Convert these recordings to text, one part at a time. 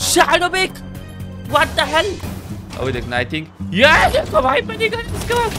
Shadow big what the hell अभी देखना I think ये देखो भाई बनी गन इसके बाद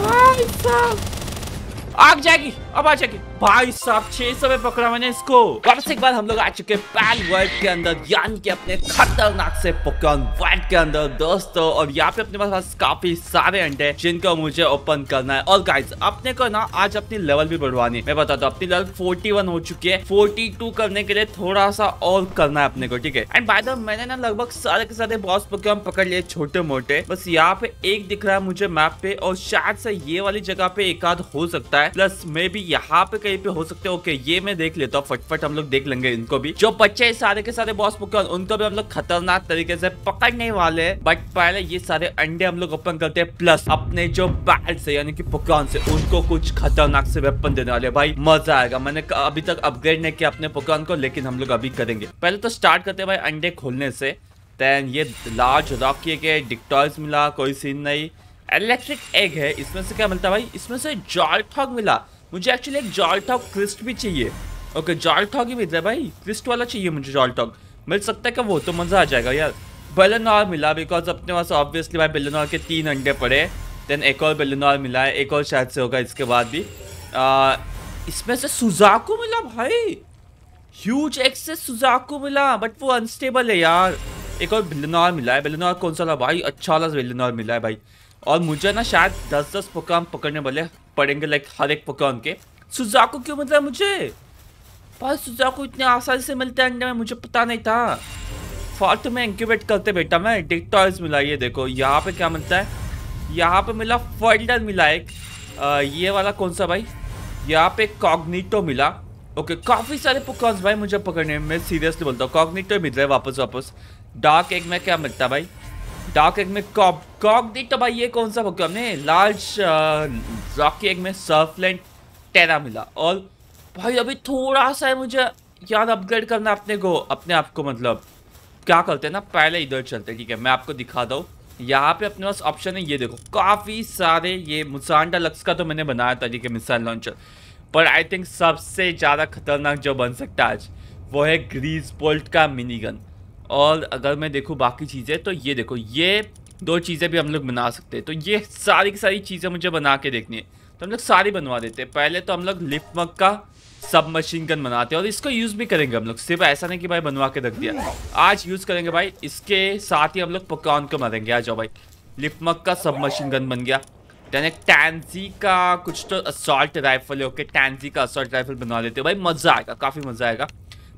भाई साहब आग जाएगी अब आ जाएगी भाई साहब, छह सौ में पकड़ा मैंने इसको। वापस एक बार हम लोग आ चुके पैल वर्ल्ड के अंदर, यानी कि अपने खतरनाक से पोकेमॉन वर्ल्ड के अंदर। दोस्तों, और यहाँ पे अपने पास काफ़ी सारे अंडे जिनको मुझे ओपन करना है। और गाइस अपने को ना आज अपनी लेवल भी बढ़वानी मैं बताता हूँ अपनी लेवल 41 हो चुकी है। 42 करने के लिए थोड़ा सा और करना है अपने को, ठीक है? एंड बाय द मैंने ना लगभग सारे के सारे बॉस पोकेमॉन पकड़ लिए छोटे मोटे बस यहाँ पे एक दिख रहा है मुझे मैप पे, और शायद से ये वाली जगह पे एक हो सकता है। प्लस मे भी यहाँ पे कहीं पे हो सकते हैं। ओके, ये मैं देख लेता हूँ, फटफट हम लोग देख लेंगे इनको भी। जो बच्चे सारे के सारे बॉस पोकेमॉन उनको भी हम लोग खतरनाक तरीके से पकड़ने वाले हैं। बट पहले ये सारे अंडे हम लोग ओपन करते हैं प्लस अपने जो बैट से यानी कि पोकेमॉन से, उनको कुछ खतरनाक से वेपन देने वाले भाई, मज़ा आएगा। मैंने अभी तक अपग्रेड नहीं किया अपने पोकेमॉन को, लेकिन हम लोग अभी करेंगे। पहले तो स्टार्ट करते हैं भाई अंडे खोलने से। देन ये लार्ज रॉक के डिक्टॉयज मिला, कोई सीन नहीं। इलेक्ट्रिक एग है, इसमें से क्या मिलता है भाई? इसमें से जॉल मिला। मुझे एक्चुअली एक जॉल टॉक क्रिस्ट भी चाहिए। ओके जॉल टॉक ही मिल रहा है भाई। क्रिस्ट वाला चाहिए मुझे जॉल टॉक मिल सकता है क्या वो तो मज़ा आ जाएगा यार। बेलनॉर मिला बिकॉज़ अपने पास ऑब्वियसली भाई बेलनॉर के तीन अंडे पड़े। देन एक और बेलनॉर मिला है, एक और शायद से होगा इसके बाद भी। इसमें से सुजाकू मिला भाई। ह्यूज एक्स से सुजाकू मिला बट वो अनस्टेबल है यार। एक और बेलनॉर मिला है। बेलनॉर कौन सा वाला भाई? अच्छा वाला बेलनॉर मिला है भाई। और मुझे ना शायद दस दस पोकाम पकड़ने वाले पड़ेंगे लाइक हर एक पोकाम के। सुजाको क्यों मिलता है मुझे? भाई सुजाको इतने आसानी से मिलते हैं अंडे मुझे पता नहीं था। फालतू में इंक्यूबेट करते बेटा मैं डिक मिला ये देखो यहाँ पे क्या मिलता है? यहाँ पे मिला फोल्डर मिला एक आ, ये वाला कौन सा भाई? यहाँ पे कॉग्निटो मिला। ओके काफ़ी सारे पोकॉन्स भाई मुझे पकड़ने में सीरियसली बोलता हूँ कॉग्निटो मिल रहा है वापस वापस डार्क एग में क्या मिलता है भाई? डार्क एग में कॉक कॉक दी तो भाई ये कौन सा पक्का हमने लार्ज रॉकी एग में सर्फलैंड टेरा मिला। और भाई, अभी थोड़ा सा है मुझे याद अपग्रेड करना अपने को, अपने आप को मतलब। क्या करते हैं ना, पहले इधर चलते हैं, ठीक है? मैं आपको दिखा दूँ। यहाँ पे अपने पास ऑप्शन है, ये देखो। काफ़ी सारे ये मुसांडा लक्स का तो मैंने बनाया था, ठीक है मिसाइल लॉन्चर पर आई थिंक सबसे ज़्यादा खतरनाक जो बन सकता है आज, वो है ग्रीस बोल्ट का मिनी गन और अगर मैं देखूँ बाकी चीज़ें तो ये देखो, ये दो चीज़ें भी हम लोग बना सकते हैं। तो ये सारी की सारी चीज़ें मुझे बना के देखनी है। तो हम लोग सारी बनवा देते हैं। पहले तो हम लोग लिफ्ट मग का सब मशीन गन बनाते हैं और इसको यूज़ भी करेंगे हम लोग। सिर्फ़ ऐसा नहीं कि भाई बनवा के रख दिया। आज यूज़ करेंगे भाई, इसके साथ ही हम लोग पकवान को मारेंगे। आ जाओ भाई। लिफ्ट मग का सब मशीन गन बन गया। देन एक टैंजी का कुछ तो असॉल्ट राइफल ओके टैंजी का असॉल्ट राइफल बनवा देते हो। भाई मज़ा आएगा, काफ़ी मज़ा आएगा।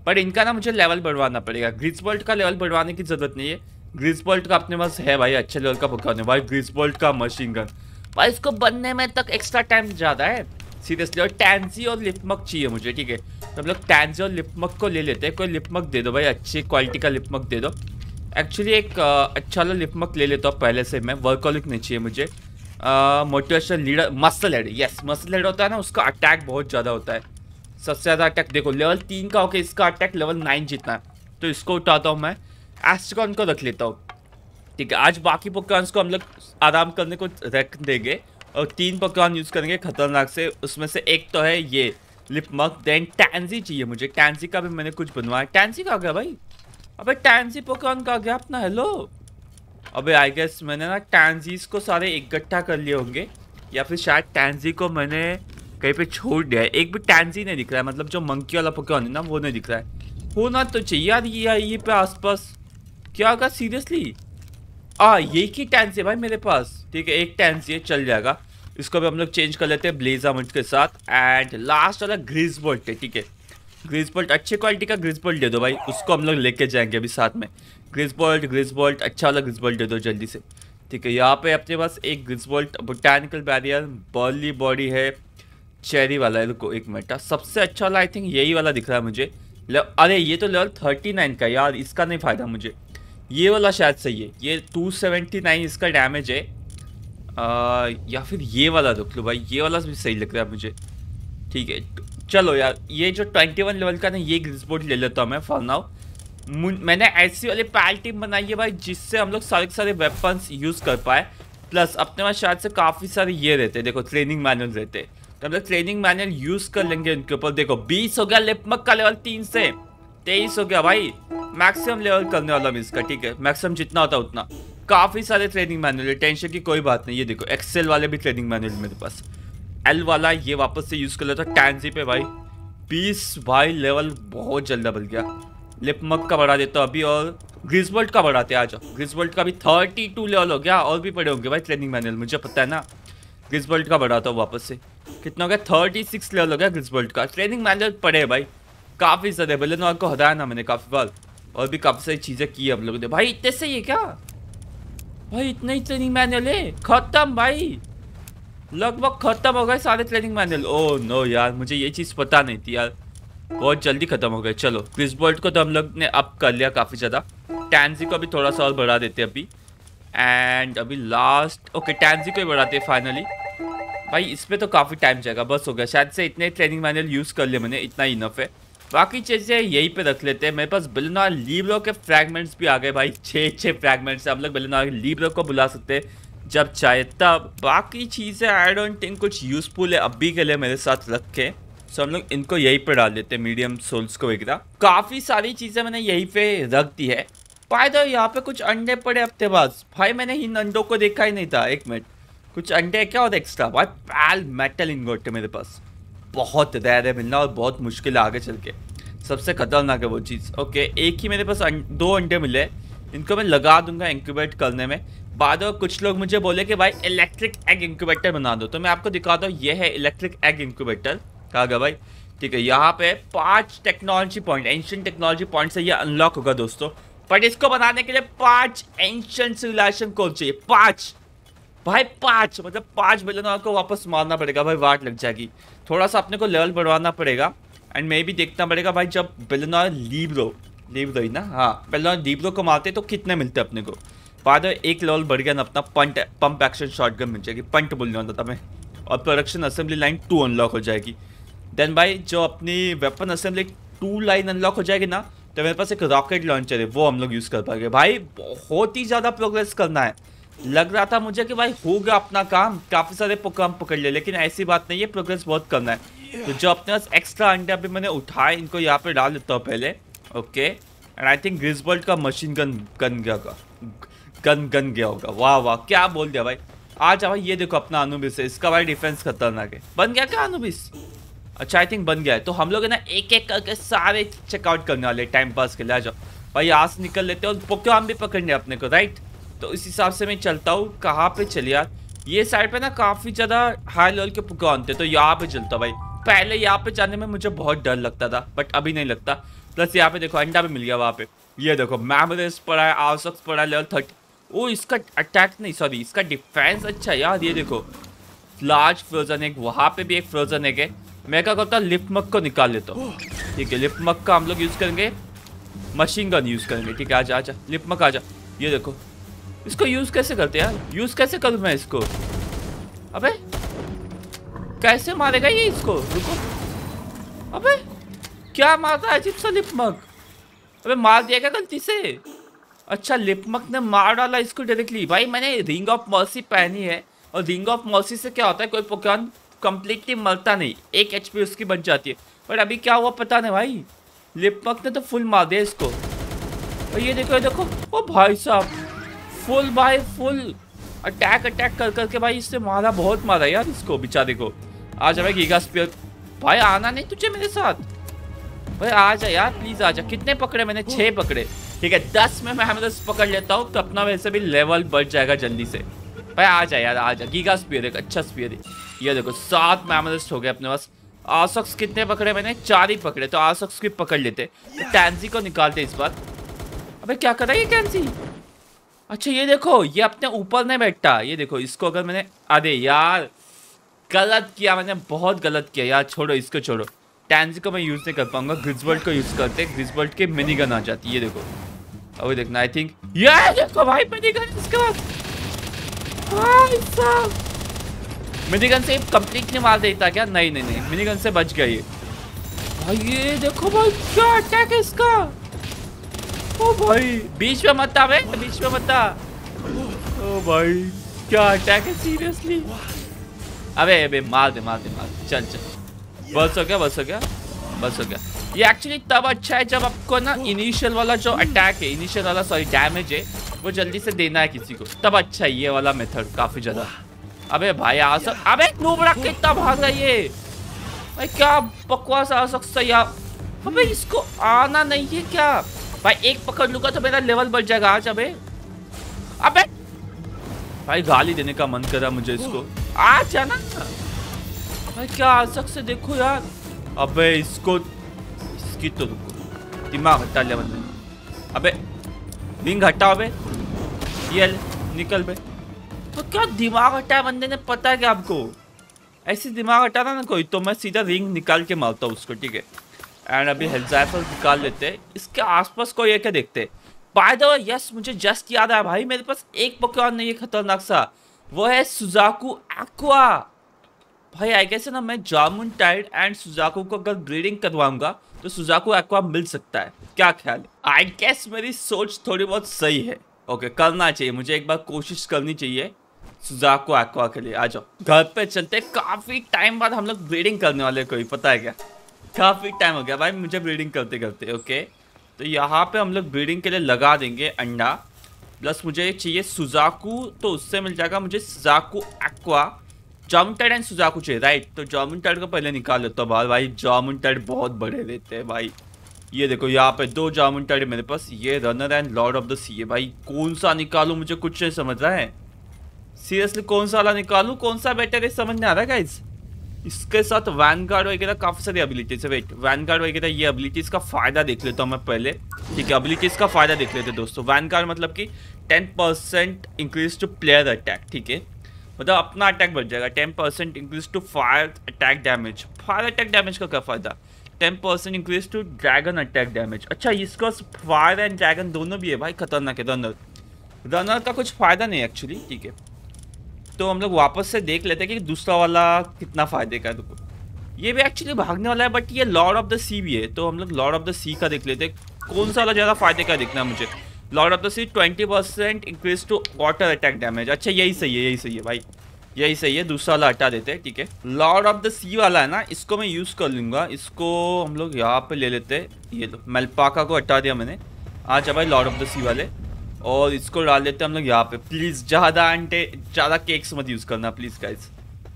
पर इनका ना मुझे लेवल बढ़वाना पड़ेगा। ग्रिसबोल्ट का लेवल बढ़वाने की ज़रूरत नहीं है। ग्रिसबोल्ट का अपने पास है भाई, अच्छे लेवल का पकवान है भाई ग्रिसबोल्ट का मशीन गन भाई इसको बनने में तक एक्स्ट्रा टाइम ज़्यादा है? सीरियसली और टैंसी और लिपमक चाहिए मुझे, ठीक है? तो हम लोग टैंसी और लिपमक को ले लेते हैं। कोई लिपमक दे दो भाई, अच्छी क्वालिटी का लिपमक दे दो। एक्चुअली एक अच्छा वाला लिपमक ले लेता हूँ पहले से मैं। वर्कॉलिक नहीं चाहिए मुझे। Motivation leader muscle head yes muscle head होता है ना, उसका अटैक बहुत ज़्यादा होता है। सबसे ज़्यादा अटैक देखो लेवल तीन का होकर इसका अटैक लेवल नाइन जितना है। तो इसको उठाता हूँ मैं। एस्ट्रॉन को रख लेता हूँ। ठीक है, आज बाकी पकवान को हम लोग आराम करने को रख देंगे और तीन पकवान यूज़ करेंगे खतरनाक से। उसमें से एक तो है ये लिप मक देन टैंसी चाहिए मुझे। टैंसी का भी मैंने कुछ बनवाया। टैंसी का गया भाई? अबे टैंसी पकवान का गया अपना? हेलो अबे आई गेस मैंने ना टैंजीज को सारे इकट्ठा कर लिए होंगे। या फिर शायद टैंजी को मैंने कहीं पे छोड़ दिया है। एक भी टैंजी नहीं दिख रहा है मतलब जो मंकी वाला पकवान है ना, वो नहीं दिख रहा है। होना तो चाहिए यार ये ये पे आसपास। क्या होगा? सीरियसली आ ये की टैंसी है भाई मेरे पास। ठीक है, एक टैंसी है, चल जाएगा। इसको भी हम लोग चेंज कर लेते हैं ब्लेजा मिट के साथ। एंड लास्ट वाला ग्रीस बोल्ट है, ठीक है। ग्रीस बोल्ट अच्छे क्वालिटी का ग्रीस बोल्ट दे दो भाई। उसको हम लोग लेके जाएँगे अभी साथ में। ग्रीस बोल्ट ग्रीस बोल्ट अच्छा वाला ग्रीस बोल्ट दे दो जल्दी से। ठीक है, यहाँ पे अपने पास एक ग्रीस बोल्ट बोटानिकल बैरियर बॉली बॉडी है। चेरी वाला है रुको एक मिनट सबसे अच्छा वाला आई थिंक यही वाला दिख रहा है मुझे। अरे ये तो लेवल थर्टी नाइन का यार इसका नहीं फ़ायदा मुझे। ये वाला शायद सही है ये टू सेवेंटी नाइन इसका डैमेज है। आ, या फिर ये वाला रुक लो भाई ये वाला भी सही लग रहा है मुझे। ठीक है चलो यार ये जो ट्वेंटी वन लेवल का ना ये ग्रिसबोर्ड ले लेता हूँ मैं फॉर नाउ मैंने ऐसी वाली पैल टीम बनाई है भाई जिससे हम लोग सारे सारे वेपन्स यूज़ कर पाए। प्लस अपने पास शायद से काफ़ी सारे ये रहते हैं देखो ट्रेनिंग मैनुअल रहते हैं। तो हम लोग ट्रेनिंग मैनुअल यूज़ कर लेंगे उनके ऊपर। देखो, बीस हो गया लिपमक का लेवल तीन से। तेईस हो गया भाई। मैक्सिमम लेवल करने वाला इसका, ठीक है? मैक्सिमम जितना होता है उतना। काफ़ी सारे ट्रेनिंग मैनुअल है टेंशन की कोई बात नहीं। ये देखो एक्सेल वाले भी ट्रेनिंग मैनुअल मेरे पास। एल वाला ये वापस से यूज़ कर लेता टैंसी पे भाई। बीस भाई लेवल बहुत जल्द बढ़ गया। लिपमक का बढ़ा देता अभी और ग्रिजबल्ट का बढ़ाते आ जाओ। ग्रिजबल्ट का भी थर्टी टू लेवल हो गया, और भी पड़े होंगे भाई ट्रेनिंग मैनुअल मुझे पता है ना। ग्रिजबल्ट का बढ़ाता हूँ वापस से। कितना हो गया? थर्टी सिक्स लेवल हो गया ग्रिजबल्ट का। ट्रेनिंग मैनुअल पड़े भाई। काफ़ी ज़्यादा बेलन को हटाया ना मैंने काफ़ी बार। और भी काफ़ी सारी चीज़ें की हम लोगों ने। भाई, इतने से ये क्या? भाई, इतना ही ट्रेनिंग मैनुअल है। खत्म भाई। लगभग खत्म हो गए सारे ट्रेनिंग मैनुअल ओ नो यार, मुझे ये चीज़ पता नहीं थी यार। बहुत जल्दी खत्म हो गए। चलो क्रिसबोल्ट को तो हम लोग ने अप कर लिया काफ़ी ज़्यादा। टैंसी को अभी थोड़ा सा और बढ़ा देते अभी। एंड अभी लास्ट ओके टैंसी को ही बढ़ाते फाइनली भाई, इसमें तो काफ़ी टाइम जाएगा। बस हो गया। शायद से इतने ट्रेनिंग मैनुअल यूज़ कर लिए मैंने, इतना इनफ है। बाकी चीज़ें यहीं पे रख लेते हैं। मेरे पास बिलना लीब्रो के फ्रैगमेंट्स भी आ गए भाई। छः छः फ्रैगमेंट्स हम लोग बिलना लीब्रो को बुला सकते हैं, जब चाहे तब। बाकी चीज़ें आई डोंट थिंक कुछ यूज़फुल है अभी के लिए मेरे साथ रखें। सो हम लोग इनको यहीं पे डाल देते हैं मीडियम सोल्स को वगैरह। काफ़ी सारी चीज़ें मैंने यहीं पे रख दी है। पाए तो यहाँ पे कुछ अंडे पड़े अपने पास। भाई, मैंने इन अंडों को देखा ही नहीं था। एक मिनट कुछ अंडे क्या होता एक्स्ट्रा भाई पैल मेटल है मेरे पास। बहुत रेयर है मिलना और बहुत मुश्किल है आगे चल के। सबसे खतरनाक है वो चीज़। ओके एक ही मेरे पास अं, दो अंडे मिले इनको मैं लगा दूँगा इंक्यूबेट करने में। बाद में कुछ लोग मुझे बोले कि भाई इलेक्ट्रिक एग इंक्यूबेटर बना दो। तो मैं आपको दिखाता हूँ ये है इलेक्ट्रिक एग इंक्यूबेटर कहा गया भाई? ठीक है यहाँ पे पाँच technology point ancient technology point से ये अनलॉक होगा दोस्तों। बट इसको बनाने के लिए पाँच एंशियन सिविलाइजेशन कोड चाहिए? पाँच। भाई, पाँच मतलब पाँच बिलियन को वापस मारना पड़ेगा भाई, वाट लग जाएगी। थोड़ा सा अपने को लेवल बढ़वाना पड़ेगा एंड मे भी देखना पड़ेगा भाई, जब बिलियन लीब्रो लीब्रो ही ना? हाँ बिलियन लीब्रो को मारते तो कितने मिलते अपने को? बाद में एक लेवल बढ़ गया ना अपना punt pump action short gun मिल जाएगी। पंट बोलने वाला था मैं। और production assembly line two unlock हो जाएगी। देन भाई, जो अपनी weapon assembly two line unlock हो जाएगी ना तो मेरे पास एक रॉकेट लॉन्चर है, वो हम लोग यूज़ कर पाएँगे। भाई, बहुत ही ज़्यादा प्रोग्रेस करना है। लग रहा था मुझे कि भाई हो गया अपना काम, काफ़ी सारे काम पकड़ लिए, लेकिन ऐसी बात नहीं है प्रोग्रेस बहुत करना है। तो जो अपने पास एक्स्ट्रा अंडे अभी मैंने उठाए, इनको यहाँ पे डाल देता हूँ पहले। Okay and I think Grizzbolt का मशीन गन गन गया होगा। गन गन गया होगा। वाह वाह, क्या बोल दिया भाई। आ जा भाई, ये देखो अपना अनुबिस है, इसका भाई डिफेंस खतरनाक है। बन गया क्या अनुबिस अच्छा आई थिंक बन गया है। तो हम लोग है ना एक एक करके सारे चेकआउट करने वाले टाइम पास के लिए। आ जाओ। भाई, यहाँ से निकल लेते हैं और पोक्योम भी पकड़ने अपने को राइट तो इस हिसाब से मैं चलता हूँ, कहाँ पे चल यार? ये साइड पे ना काफ़ी ज़्यादा हाई लेवल के पोक्योन थे तो यहाँ पे चलता भाई। पहले यहाँ पे जाने में मुझे बहुत डर लगता था बट अभी नहीं लगता। प्लस यहाँ पे देखो, अंडा भी मिल गया वहाँ पे। ये देखो मैमरेस पड़ा है आवसक्स पड़ा है लेवल थर्टी ओ, इसका अटैक नहीं सॉरी इसका डिफेंस अच्छा यार, ये देखो। लार्ज फ्रोजन एग वहाँ पे भी एक फ्रोजन एग है। मैं क्या करता हूँ लिफ्ट मक को निकाल लेता हूँ। ठीक है लिफ्ट मक का हम लोग यूज़ करेंगे। मशीन गन यूज़ करेंगे, ठीक है, आ आजा आजा लिफ्ट मक आजा ये देखो इसको यूज़ कैसे करते यार? यूज़ कैसे करूँ मैं इसको? अबे, कैसे मारेगा ये इसको? रुको। अबे, क्या मारता है अजीब सा लिपमक अबे, मार दिया क्या गलती से? अच्छा लिपमक ने मार डाला इसको डायरेक्टली भाई, मैंने रिंग ऑफ़ मर्सी पहनी है और रिंग ऑफ़ मर्सी से क्या होता है? कोई पोकान कम्प्लीटली मरता नहीं। एक एच उसकी बच जाती है। बट अभी क्या हुआ पता नहीं भाई। लिपमक ने तो फुल मार दिया इसको। और ये देखो ये देखो। ओ भाई साहब। फुल भाई फुल अटैक अटैक कर, करके भाई इससे मारा, बहुत मारा यार इसको, बेचारे को। आ जा भाई गीगा स्पीयर भाई, आना नहीं तुझे मेरे साथ। भाई, आ जा यार प्लीज़ आ जा। कितने पकड़े मैंने? छह पकड़े। ठीक है, दस में मैं हमें पकड़ लेता हूँ तो अपना वैसे भी लेवल बढ़ जाएगा जल्दी से। भाई, आ जा यार, आ जा। गीगा स्पीयर एक अच्छा स्पीयर ये देखो, सात मैमलिस्ट हो गए अपने पास। आसक्स कितने पकड़े मैंने? चार ही पकड़े तो आसक्स की पकड़ लेते। टैंसी को निकालते इस बार। अबे, क्या कर रहा है ये टैंसी अच्छा ये देखो, ये अपने ऊपर नहीं बैठता। ये देखो, इसको अगर मैंने, अरे यार, गलत किया, मैंने बहुत गलत किया। यार, छोड़ो, इसको छोड़ो। टैंसी को मैं यूज़ नहीं कर पाऊँगा ग्रिजबर्ट को यूज़ करते ग्रिजबर्ट के मिनी गन आ जाती है ये देखो। अभी देखना आई थिंक ये देखो भाई मिनी गन इसके मिनी गन से कंप्लीटली मार देता क्या? नहीं नहीं नहीं मिनी गन से बच गया ये। भाई, ये देखो भाई, क्या अटैक है इसका? ओ भाई। बीच में मत आवे बीच में मत आ। ओ भाई क्या अटैक है सीरियसली अबे अबे मार दे मार दे मार दे। चल चल। बस हो गया बस हो गया बस हो गया। ये एक्चुअली तब अच्छा है जब आपको ना इनिशियल वाला जो अटैक है इनिशियल वाला सॉरी डैमेज है वो जल्दी से देना है किसी को। तब अच्छा है ये वाला मेथड काफ़ी ज़्यादा। अबे भाई आ सक अबे नूब रख के इतना भाग रहा है ये। भाई क्या बकवास आ सकता है यार? अबे इसको आना नहीं है क्या? भाई एक पकड़ लूँगा तो मेरा लेवल बढ़ जाएगा आज अबे। अबे। भाई गाली देने का मन कर रहा मुझे इसको। आ जाना भाई क्या आ सकते देखो यार। अबे इसको इसकी तो रुको। दिमाग हटा लिया बंदे अबे विंग हटाओ बे। ये निकल बे। तो क्या दिमाग हटाया बंदे ने? पता है क्या आपको? ऐसे दिमाग हटाना ना कोई तो मैं सीधा रिंग निकाल के मारता हूँ उसको ठीक है? एंड अभी हेल्जाइफल निकाल लेते इसके आसपास कोई है क्या देखते बाय द यस मुझे जस्ट याद आया भाई मेरे पास एक पकवान नहीं है खतरनाक सा। वो है सुजाकू एक्वा भाई आई कैसे ना मैं जामुन टाइड एंड सुजाकू को अगर ब्रीडिंग करवाऊँगा तो सुजाकू एक्वा मिल सकता है। क्या ख्याल है? आई गेस मेरी सोच थोड़ी बहुत सही है। ओके okay, करना चाहिए मुझे एक बार कोशिश करनी चाहिए सुजाकू एक्वा के लिए। आ जाओ घर पे चलते काफ़ी टाइम बाद हम लोग ब्रीडिंग करने वाले कोई पता है क्या? काफ़ी टाइम हो गया भाई, मुझे ब्रीडिंग करते करते ओके तो यहाँ पे हम लोग ब्रीडिंग के लिए लगा देंगे अंडा। प्लस मुझे चाहिए सुजाकू तो उससे मिल जाएगा मुझे Suzaku aqua Jormuntide and Suzaku चाहिए राइट तो जामुन टैड को पहले निकाल लेता हूँ बाहर। भाई जामुन टैड बहुत बड़े देते हैं भाई। ये देखो, यहाँ पे दो जामुन टैड मेरे पास, ये runner and lord of the sea है भाई। कौन सा निकालू, मुझे कुछ नहीं समझ रहा है। सीरियसली कौन सा वाला निकालू, कौन सा बेटर है, समझ नहीं आ रहा गाइज़ इसके साथ वैन गार्ड वगैरह काफ़ी सारी एबिलिटीज है वेट वैन गार्ड वगैरह ये एबिलिटीज का फ़ायदा देख लेता हूँ मैं पहले। ठीक है एबिलिटीज का फ़ायदा देख लेते दोस्तों। वैन गार्ड मतलब कि ten percent increase to player attack ठीक है? मतलब अपना अटैक बढ़ जाएगा। Ten percent increase to fire attack damage fire attack damage का क्या फ़ायदा? Ten percent increase to dragon attack damage अच्छा इसका फायर एंड ड्रैगन दोनों भी है भाई, खतरनाक है रनर रनर का कुछ फ़ायदा नहीं एक्चुअली ठीक है? तो हम लोग वापस से देख लेते हैं कि दूसरा वाला कितना फ़ायदे का है ये भी एक्चुअली भागने वाला है बट ये लॉर्ड ऑफ़ द सी भी है तो हम लोग लॉर्ड ऑफ़ द सी का देख लेते हैं। कौन सा वाला ज़्यादा फ़ायदे का देखना है मुझे? Lord of the sea twenty percent increase to water attack damage अच्छा यही सही है, यही सही है भाई। यही सही है, दूसरा वाला हटा देते हैं, ठीक है। लॉर्ड ऑफ़ द सी वाला है ना, इसको मैं यूज़ कर लूँगा। इसको हम लोग यहाँ पे ले लेते हैं। ये लो मेलपाका को हटा दिया मैंने। अच्छा भाई लॉर्ड ऑफ़ द सी वाले। और इसको डाल देते हैं हम लोग यहाँ पे। प्लीज़ ज़्यादा अंटे ज़्यादा केक्स मत यूज़ करना प्लीज़ गाइज़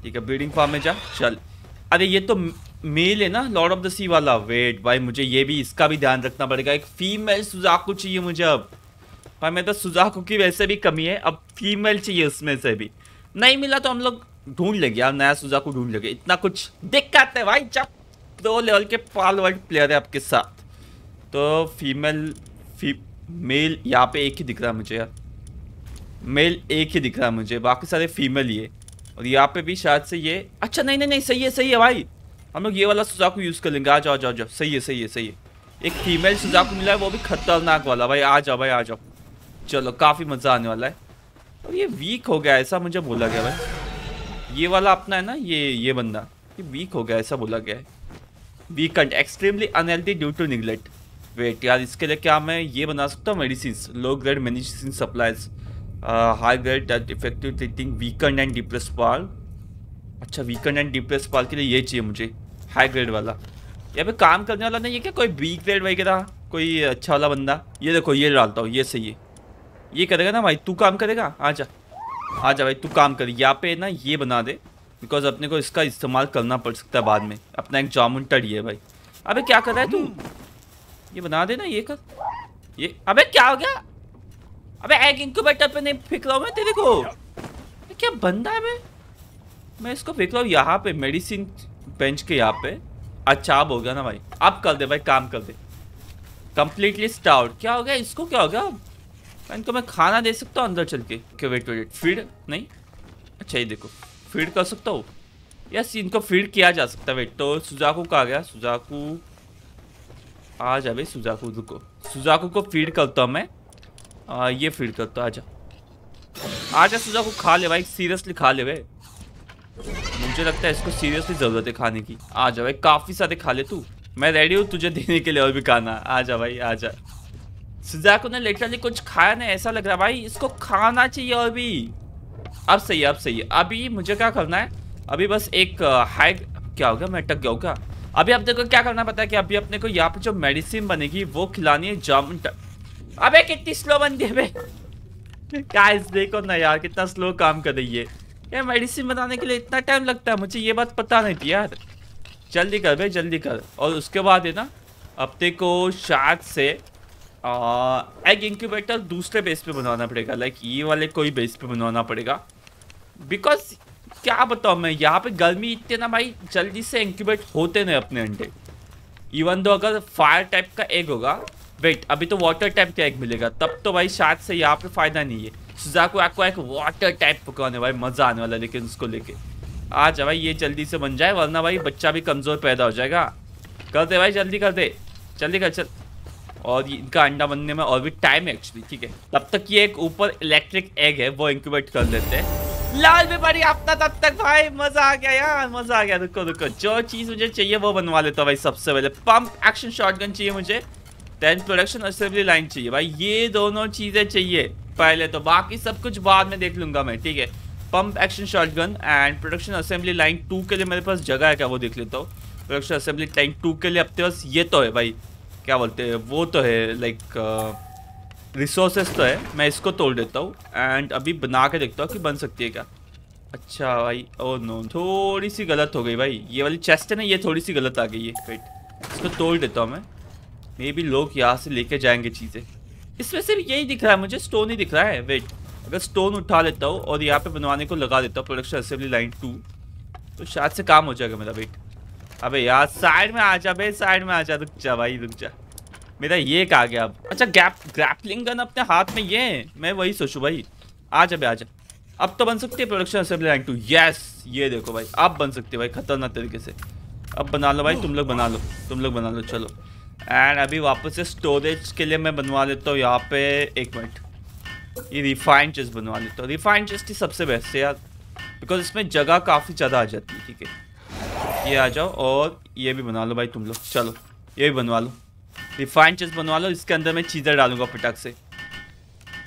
ठीक है ब्रीडिंग फार्म में जा, चल। अरे, ये तो मेल है ना लॉर्ड ऑफ़ द सी वाला। वेट भाई, मुझे ये भी, इसका भी ध्यान रखना पड़ेगा। एक फीमेल सुजाकू चाहिए मुझे अब। भाई, मैं तो सुजाकू की वैसे भी कमी है, अब फीमेल चाहिए उसमें से भी। नहीं मिला तो हम लोग ढूंढ लेंगे यार, नया सुजाकू ढूंढ लेंगे। इतना कुछ दिक्कत है भाई, जब दो लेवल के पाल वर्ल्ड प्लेयर है आपके साथ। तो फीमेल फ़ी मेल यहाँ पे एक ही दिख रहा है मुझे यार। मेल एक ही दिख रहा है मुझे, बाकी सारे फीमेल ही है। और यहाँ पे भी शायद से ये अच्छा नहीं नहीं नहीं, सही है सही है भाई। हम लोग ये वाला सुजाकू यूज़ कर लेंगे। आ जाओ जाओ जाओ। सही है सही है सही है। एक फीमेल सुजाकू मिला है, वो भी खतरनाक वाला। भाई, आ जाओ, भाई, आ जाओ। चलो, काफ़ी मज़ा आने वाला है। और ये वीक हो गया, ऐसा मुझे बोला गया भाई। ये वाला अपना है ना, ये ये बंदा। ये वीक हो गया, ऐसा बोला गया है। Weakened extremely unhealthy due to neglect wait, यार इसके लिए क्या मैं ये बना सकता हूँ medicine low grade medicine supplies high grade effective treating weakened and depressed pal अच्छा वीकेंड एंड डिप्रेस पाल के लिए ये चाहिए मुझे हाई ग्रेड वाला। यहाँ पे काम करने वाला नहीं है क्या कोई बी ग्रेड वगैरह? कोई अच्छा वाला बंदा? ये देखो, ये डालता हूँ, ये सही है। ये करेगा ना भाई, तू काम करेगा? आ जा आ जा भाई, तू काम कर। यहाँ पे ना ये बना दे बिकॉज़ अपने को इसका इस्तेमाल करना पड़ सकता है बाद में। अपना एक जामुन टड़ी है भाई। अबे क्या कर रहा है तू? ये बना देना ये कर। ये अबे, क्या हो गया? अबे एग इंक्यूबेटर पे नहीं फेंक रहा हूँ मैं तेरे को। क्या बंदा है मैं? मैं इसको फेंक रहा हूँ यहाँ पे मेडिसिन बेंच के यहाँ पे। अच्छा अब हो गया ना भाई। अब कर दे भाई, काम कर दे। कंप्लीटली स्टाउट क्या हो गया? इसको क्या हो गया? मैं इनको, मैं खाना दे सकता हूँ अंदर चल के। क्या वेट वेट फ़ीड नहीं? अच्छा ये देखो। फ़ीड कर सकता हूँ? यस इनको फ़ीड किया जा सकता है। वेट तो सुजाकू का आ गया? सुजाकू आ जा भाई सुजाकू रुको। सुजाकू को फ़ीड करता हूँ मैं। आ, ये फ़ीड करता हूँ आजा आजा सुजाकू खा ले भाई सीरियसली खा ले भाई। मुझे लगता है इसको सीरियसली ज़रूरत है खाने की। आ जा भाई काफ़ी सारे खा ले तू। मैं रेडी हूँ तुझे देने के लिए और भी खाना। आ जा भाई आ जा। सुजाकू ने लिटरली कुछ खाया नहीं ऐसा लग रहा भाई इसको खाना चाहिए और भी। अब सही है अब सही है। अभी मुझे क्या करना है? अभी बस एक हाई क्या हो गया? मैं अटक गया हूँ अभी अपने को क्या करना पता है कि अभी अपने को यहाँ पे जो मेडिसिन बनेगी, वो खिलानी है जामुन अबे कितनी स्लो बन है गाइस देखो ना यार, कितना स्लो काम कर रही है। यार मेडिसिन बनाने के लिए इतना टाइम लगता है, मुझे ये बात पता नहीं थी यार। जल्दी कर भाई, जल्दी कर। और उसके बाद है ना अपने को शायद से एग इंक्यूबेटर दूसरे बेस पे बनवाना पड़ेगा। लाइक ये वाले कोई बेस पे बनवाना पड़ेगा। बिकॉज़ क्या बताऊँ मैं? यहाँ पे गर्मी इतने ना भाई, जल्दी से इंक्यूबेट होते नहीं अपने अंडे। इवन दो अगर फायर टाइप का एग होगा वेट अभी तो वाटर टाइप का एग मिलेगा। तब तो भाई शायद से यहाँ पे फ़ायदा नहीं है। सुजाको आपको एक वाटर टाइप पकाने भाई, मज़ा आने वाला लेकिन उसको लेके। आ जा भाई ये जल्दी से बन जाए, वरना भाई बच्चा भी कमज़ोर पैदा हो जाएगा। कर दे भाई, जल्दी कर दे। जल्दी कर, चल। और इनका अंडा बनने में और भी टाइम है एक्चुअली ठीक है। तब तक ये एक ऊपर इलेक्ट्रिक एग है, वो इंक्यूबेट कर लेते हैं। लाल भी बड़ी अपना तब तक भाई, मज़ा आ गया यार, मज़ा आ गया। रुको रुको, जो चीज़ मुझे चाहिए वो बनवा लेता भाई सबसे पहले। पंप एक्शन शॉटगन चाहिए मुझे देन प्रोडक्शन असेंबली लाइन चाहिए। भाई, ये दोनों चीज़ें चाहिए पहले तो। बाकी सब कुछ बाद में देख लूँगा मैं, ठीक है? Pump action shotgun and production assembly line two के लिए मेरे पास जगह है क्या वो देख लेता हूँ। प्रोडक्शन असेंबली लाइन टू के लिए अपने पास ये तो है भाई, क्या बोलते हैं, वो तो है लाइक रिसोर्सेस तो है, मैं इसको तोड़ देता हूँ एंड अभी बना के देखता हूँ कि बन सकती है क्या। अच्छा भाई ओ नो थोड़ी सी गलत हो गई भाई। ये वाली चेस्ट है ना, ये थोड़ी सी गलत आ गई है। वेट इसको तोड़ देता हूँ मैं। मे भी लोग यहाँ से लेके जाएँगे चीज़ें। इसमें सिर्फ़ यही दिख रहा है, मुझे स्टोन ही दिख रहा है। वेट अगर स्टोन उठा लेता हूँ और यहाँ पे बनवाने को लगा देता हूँ प्रोडक्शन असेंबली लाइन टू तो शायद से काम हो जाएगा मेरा वेट अबे यार साइड में आ जा, भाई साइड में आ जा, रुक जा भाई, रुक जा। मेरा ये कहा गया अब। अच्छा गैप ग्रैपलिंग गन अपने हाथ में ये है। मैं वही सोचूँ भाई। आ जा भाई, आ जा। अब तो बन सकती है production assembly line two yes ये देखो भाई। अब बन सकती है भाई, खतरनाक तरीके से। अब बना लो भाई, तुम लोग बना लो। तुम लोग बना लो, चलो। एंड अभी वापस से स्टोरेज के लिए मैं बनवा लेता हूँ यहाँ पे एक मिनट ये रिफाइंड चेस्ट बनवा लेता हूँ। रिफाइंड चेस्ट ही सबसे बेस्ट है यार। बिकॉज़ इसमें जगह काफ़ी ज़्यादा आ जाती है, ठीक है। ये आ जाओ और ये भी बना लो भाई तुम लोग। चलो, ये भी बनवा लो। रिफाइंड चेस्ट बनवा लो, इसके अंदर मैं चीज़ें डालूँगा फटाक से।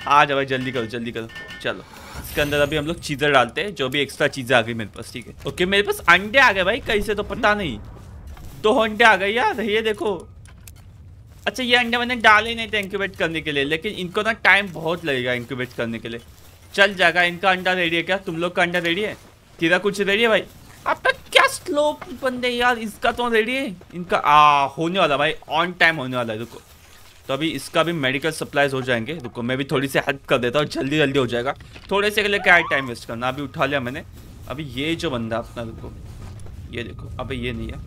आ जाओ भाई, जल्दी करो जल्दी करो। चलो, इसके अंदर अभी हम लोग चीज़ें डालते हैं, जो भी एक्स्ट्रा चीज़ें आ गई मेरे पास, ठीक है। ओके मेरे पास अंडे आ गए भाई, कहीं से तो पता नहीं। दो अंडे आ गए यार, ये देखो। अच्छा ये अंडे मैंने डाले नहीं थे इंक्यूबेट करने के लिए, लेकिन इनको ना टाइम बहुत लगेगा इंक्यूबेट करने के लिए। चल जाएगा, इनका अंडा रेडी है क्या? तुम लोग का अंडा रेडी है? तेरा कुछ रेडी है भाई? आपका क्या स्लो बंदे यार, इसका तो रेडी है। इनका, आ, होने वाला भाई ऑन टाइम होने वाला है, रुको। तो अभी इसका भी मेडिकल सप्लाईज हो जाएँगे, रुको, मैं भी थोड़ी सी हेल्प कर देता हूँ, जल्दी जल्दी हो जाएगा। थोड़े से के लिए टाइम वेस्ट करना, अभी उठा लिया मैंने। अभी ये जो बंदा अपना, रुको, ये देखो अभी ये नहीं है।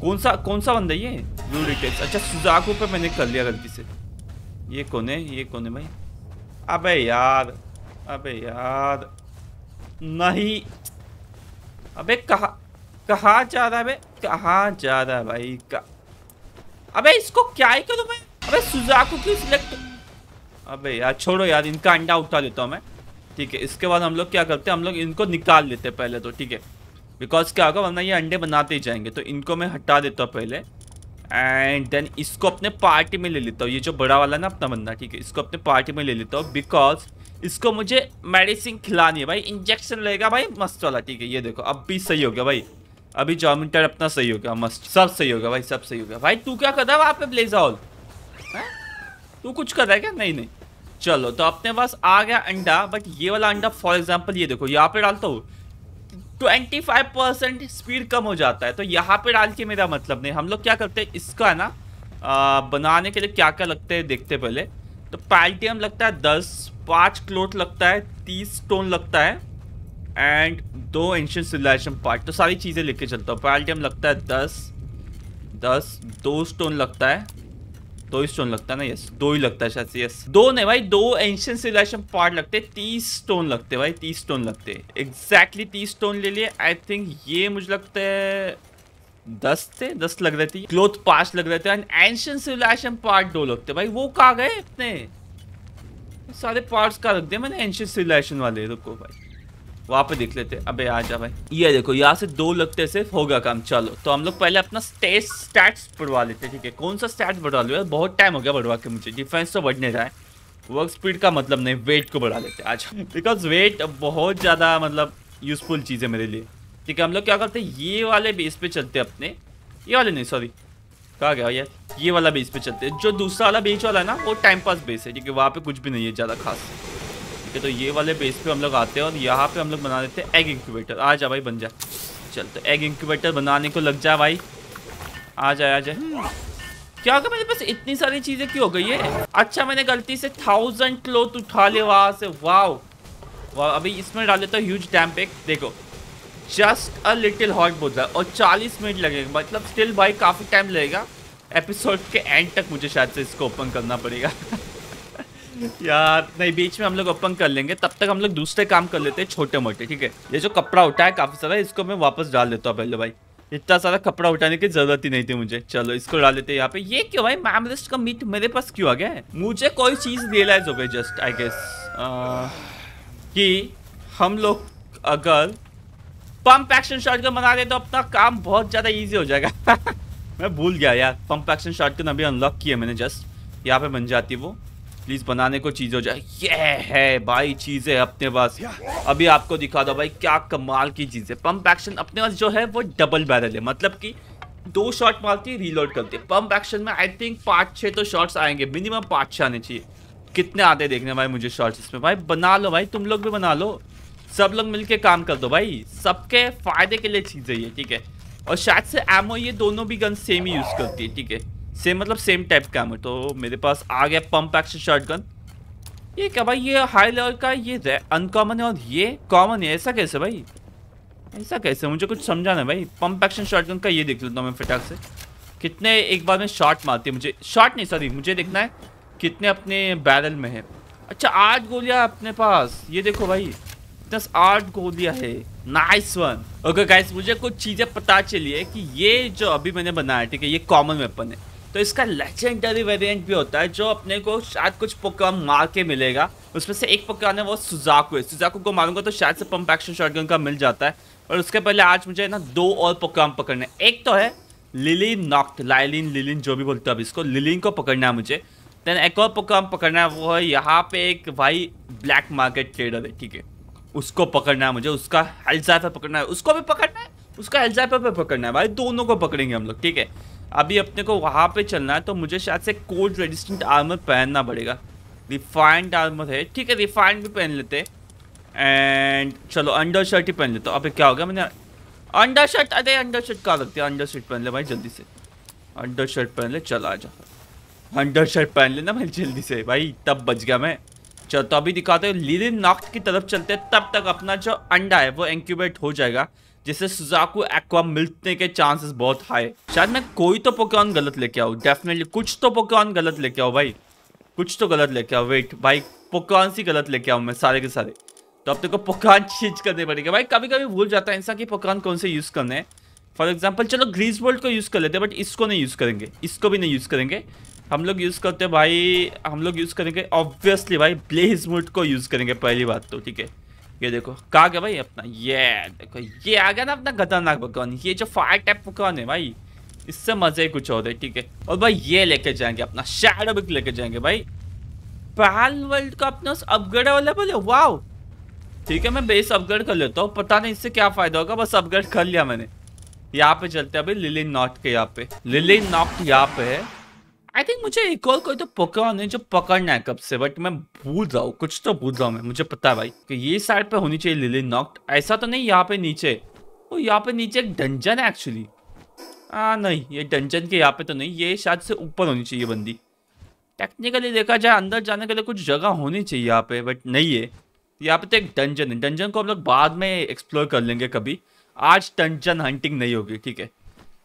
कौन सा कौन सा बंदा ये? ब्लू डिटेल्स अच्छा सुजाकू पे मैंने कर लिया गलती से। ये कौन है? ये कौन है भाई? अबे यार अबे यार, नहीं। अबे कहा कहा जा रहा है बे कहाँ जा रहा है भाई? का अबे इसको क्या ही करूँ मैं? अबे सुजाको क्यों सिलेक्ट अबे यार छोड़ो यार, इनका अंडा उठा लेता हूँ मैं। ठीक है, इसके बाद हम लोग क्या करते हैं? हम लोग इनको निकाल लेते हैं पहले तो ठीक है? बिकॉज़ क्या होगा, वरना ये अंडे बनाते ही जाएँगे तो इनको मैं हटा देता हूँ पहले। एंड देन इसको अपने पार्टी में ले लेता हूँ। ये जो बड़ा वाला ना अपना बंदा, ठीक है? इसको अपने पार्टी में ले लेता हूँ बिकॉज़ इसको मुझे मेडिसिन खिलानी है। भाई इंजेक्शन लगेगा भाई, मस्त वाला, ठीक है? ये देखो, अब भी सही हो गया भाई। अभी जॉमिटर अपना सही हो गया मस्त। सब सही हो गया भाई सब सही हो गया। भाई तू क्या कर रहा है वहाँ पे ब्लेजाउल तू कुछ कर रहा है क्या? नहीं नहीं। चलो तो अपने पास आ गया अंडा बट ये वाला अंडा फॉर एग्ज़ाम्पल ये देखो यहाँ पे डालता हूँ। ट्वेंटी फाइव परसेंट स्पीड कम हो जाता है तो यहाँ पे डाल के मेरा मतलब नहीं। हम लोग क्या करते हैं इसका है ना आ, बनाने के लिए क्या क्या लगते हैं देखते पहले। तो पैल्टियम लगता है दस पाँच क्लोथ लगता है तीस स्टोन लगता है। एंड दो एंशियन सिविलाइजेशन पार्ट तो सारी चीज़ें लेके चलता हूँ। पैल्टियम लगता है दस दस, दो स्टोन लगता है। दो ही स्टोन लगता है ना? यस दो ही लगता है शायद यस दो नहीं भाई, दो एंशियन सिविलाइजेशन पार्ट लगते तीस स्टोन लगते भाई, तीस स्टोन लगते एग्जैक्टली तीस स्टोन ले लिए। आई थिंक ये मुझे लगता है दस थे, दस लग रहे थे। क्लोथ पाँच लग रहे थे। एंड एंशियन सिविलाइजेशन पार्ट दो लगते भाई। वो कहा गए इतने सारे पार्ट्स का रख दिया मैंने? एंशियन सिविलाइजेशन वाले, रुको भाई। वहाँ पे देख लेते अबे, आ जा भाई। ये देखो, यहाँ से दो लगते से होगा काम, चलो। तो हम लोग पहले अपना स्टेट स्टैट्स बढ़वा लेते ठीक है? कौन सा स्टैट्स बढ़वा लो बहुत टाइम हो गया बढ़वा के मुझे। डिफेंस तो बढ़ने है। वर्क स्पीड का मतलब नहीं वेट को बढ़ा लेते आज बिकॉज़ वेट बहुत ज़्यादा मतलब यूजफुल चीज़ है मेरे लिए। ठीक है, हम लोग क्या करते हैं? ये वाले बेस पे चलते हैं अपने। ये वाले नहीं सॉरी कहा गया यार? ये वाला बेस पे चलते हैं। जो दूसरा वाला बेच वाला है ना, वो टाइम पास बेस है, ठीक है? वहाँ पे कुछ भी नहीं है ज़्यादा खास। ठीक है तो ये वाले बेस पे हम लोग आते हैं और यहाँ पे हम लोग बना देते हैं एग इंक्यूबेटर आ जा भाई, बन जा। चल तो एग इंक्यूबेटर बनाने को लग जा भाई। आ जाए आ जाए क्या होगा मेरे पास इतनी सारी चीज़ें क्यों हो गई है? अच्छा मैंने गलती से थाउज़ेंड क्लोथ उठा लिया वहाँ से। वाओ वाह अभी इसमें डाल देता ह्यूज डैम पैक देखो जस्ट अ लिटिल हॉट बोल और 40 मिनट लगेगा। मतलब स्टिल भाई काफ़ी टाइम लगेगा। एपिसोड के एंड तक मुझे शायद से इसको ओपन करना पड़ेगा। यार नहीं, बीच में हम लोग ओपन कर लेंगे, तब तक हम लोग दूसरे काम कर लेते हैं छोटे मोटे ठीक है? ये जो कपड़ा उठा है काफ़ी सारा, इसको मैं वापस डाल देता हूँ पहले भाई। इतना सारा कपड़ा उठाने की ज़रूरत ही नहीं थी मुझे। चलो, इसको डाल देते यहाँ पे। ये क्यों भाई मैमलिस्ट का मीट मेरे पास क्यों आ गया है? मुझे कोई चीज़ रियलाइज़ हो गई जस्ट आई गेस कि हम लोग अगर पंप एक्शन शॉट का बना दे तो अपना काम बहुत ज़्यादा इजी हो जाएगा। मैं भूल गया यार पंप एक्शन शॉट अभी अनलॉक किया मैंने जस्ट यहाँ पे बन जाती वो। प्लीज़ बनाने को चीज़ हो जाए ये है भाई चीज़ें अपने पास अभी आपको दिखा दो भाई क्या कमाल की चीज़ पंप एक्शन अपने पास जो है वो डबल बैरल है मतलब कि दो शॉट मारती है रीलोड करती है पंप एक्शन में आई थिंक पाँच छः तो शॉट्स आएँगे. मिनिमम पाँच छः आने चाहिए. कितने आते देखने भाई मुझे शॉर्ट्स इसमें? भाई, बना लो भाई, तुम लोग भी बना लो. सब लोग मिलके काम कर दो भाई. सबके फ़ायदे के लिए चीज़ ये, ठीक है. और शायद से एमओ ये दोनों भी गन सेम ही यूज़ करती है, ठीक है. सेम मतलब सेम टाइप का एमओ तो मेरे पास आ गया पंप एक्शन शॉर्ट गन ये क्या भाई? ये हाई लेवल का ये अनकॉमन है और ये कॉमन है. ऐसा कैसे भाई? ऐसा कैसे? मुझे कुछ समझा ना भाई. पंप एक्शन शॉर्ट गन का ये देख लेता हूँ मैं फटाक से. कितने एक बार में शॉट मारती है मुझे. शॉट नहीं सॉरी मुझे देखना है कितने अपने बैरल में है. अच्छा आठ गोलियाँ अपने पास. ये देखो भाई. दस, आठ गोलियाँ है. नाइस वन ओके गाइस मुझे कुछ चीज़ें पता चली है कि ये जो अभी मैंने बनाया, ठीक है, ये कॉमन वेपन है. तो इसका लेजेंडरी वेरिएंट भी होता है जो अपने को शायद कुछ पोकान मार के मिलेगा। उसमें से एक पोकान है, वो सुजाकू है। सुजाकू को मारूँगा तो शायद से पंप एक्शन शॉटगन का मिल जाता है। और उसके पहले आज मुझे ना दो और पोकान पकड़ने एक तो है लिली नॉक्ट लाइलिन लिलिन जो भी बोलते हो अब इसको लिलिन को पकड़ना है मुझे। देन एक और पोकाम पकड़ना है, वो है यहाँ पे एक भाई ब्लैक मार्केट ट्रेडर है, ठीक है। उसको पकड़ना है मुझे, उसका हेल्जाइफर पकड़ना है। उसको भी पकड़ना है, उसका पे पकड़ना है। भाई, दोनों को पकड़ेंगे हम लोग, ठीक है। अभी अपने को वहाँ पे चलना है तो मुझे शायद से कोल्ड रेजिस्टेंट आर्मर पहनना पड़ेगा। रिफाइंड आर्मर है। ठीक है रिफाइंड भी पहन लेते। एंड चलो अंडर शर्ट ही पहन लेते। अभी क्या हो गया? मैंने अंडर शर्ट अरे अंडर शर्ट कहाँ लगती है? अंडर शर्ट पहन ले भाई, जल्दी से। अंडर शर्ट पहन ले, चल आ जा। अंडर शर्ट पहन लेना भाई, जल्दी से। भाई, तब बच गया मैं। चल तो अभी दिखाते हैं लीलिन नॉक्ट की तरफ़ चलते हैं। तब तक अपना जो अंडा है, वो इंक्यूबेट हो जाएगा। जिससे सुजाकू एक्वा मिलने के चांसेस बहुत हाई शायद मैं कोई तो पोकॉन गलत लेके आऊँ डेफिनेटली कुछ तो पोकॉन गलत लेके आओ भाई। कुछ तो गलत लेके आओ वेट भाई पोकॉन सी गलत लेके आऊँ मैं सारे के सारे। तो अब तेको पोकॉन चीज़ करने पड़ेगा। भाई कभी कभी भूल जाता है इंसान की पोकॉन कौन से यूज़ करने हैं। फॉर एग्ज़ाम्पल चलो ग्रीस बोल्ट को यूज़ कर लेते हैं बट इसको नहीं यूज़ करेंगे। इसको भी नहीं यूज़ करेंगे। हम लोग यूज़ करते हैं भाई, हम लोग यूज़ करेंगे ऑब्वियसली भाई ब्लेज मूड को यूज़ करेंगे, पहली बात तो ठीक है? ये देखो, कहा गया भाई अपना? ये देखो, ये आ गया ना अपना खतरनाक पकवान ये जो फायर टाइप पकवान है भाई, इससे मज़े कुछ और है, ठीक है? और भाई ये लेके जाएँगे अपना शैडो बिक लेके जाएँगे भाई। पैल वर्ल्ड का अपना अपग्रेड अवेलेबल है वाओ ठीक है, मैं बेस अपग्रेड कर लेता हूँ, पता नहीं इससे क्या फ़ायदा होगा, बस अपग्रेड कर लिया मैंने। यहाँ पे चलते हैं अभी लिलिन नॉट के यहाँ पे। लिलिन नॉट यहाँ पे है। आई थिंक मुझे एक और कोई तो पोकेमॉन है जो पकड़ना है कब से बट मैं भूल रहा हूँ, कुछ तो भूल रहा हूँ मैं, मुझे पता है भाई, कि ये साइड पे होनी चाहिए लिली नॉक्ट ऐसा तो नहीं यहाँ पे नीचे वो यहाँ पे नीचे एक डंजन है एक्चुअली हाँ नहीं, ये डंजन के यहाँ पे तो नहीं, ये शायद से ऊपर होनी चाहिए बंदी। टेक्निकली देखा जाए, अंदर जाने के लिए कुछ जगह होनी चाहिए यहाँ पे बट नहीं है यहाँ पे तो एक डंजन है डंजन को हम लोग बाद में एक्सप्लोर कर लेंगे कभी। आज डंजन हंटिंग नहीं होगी, ठीक है।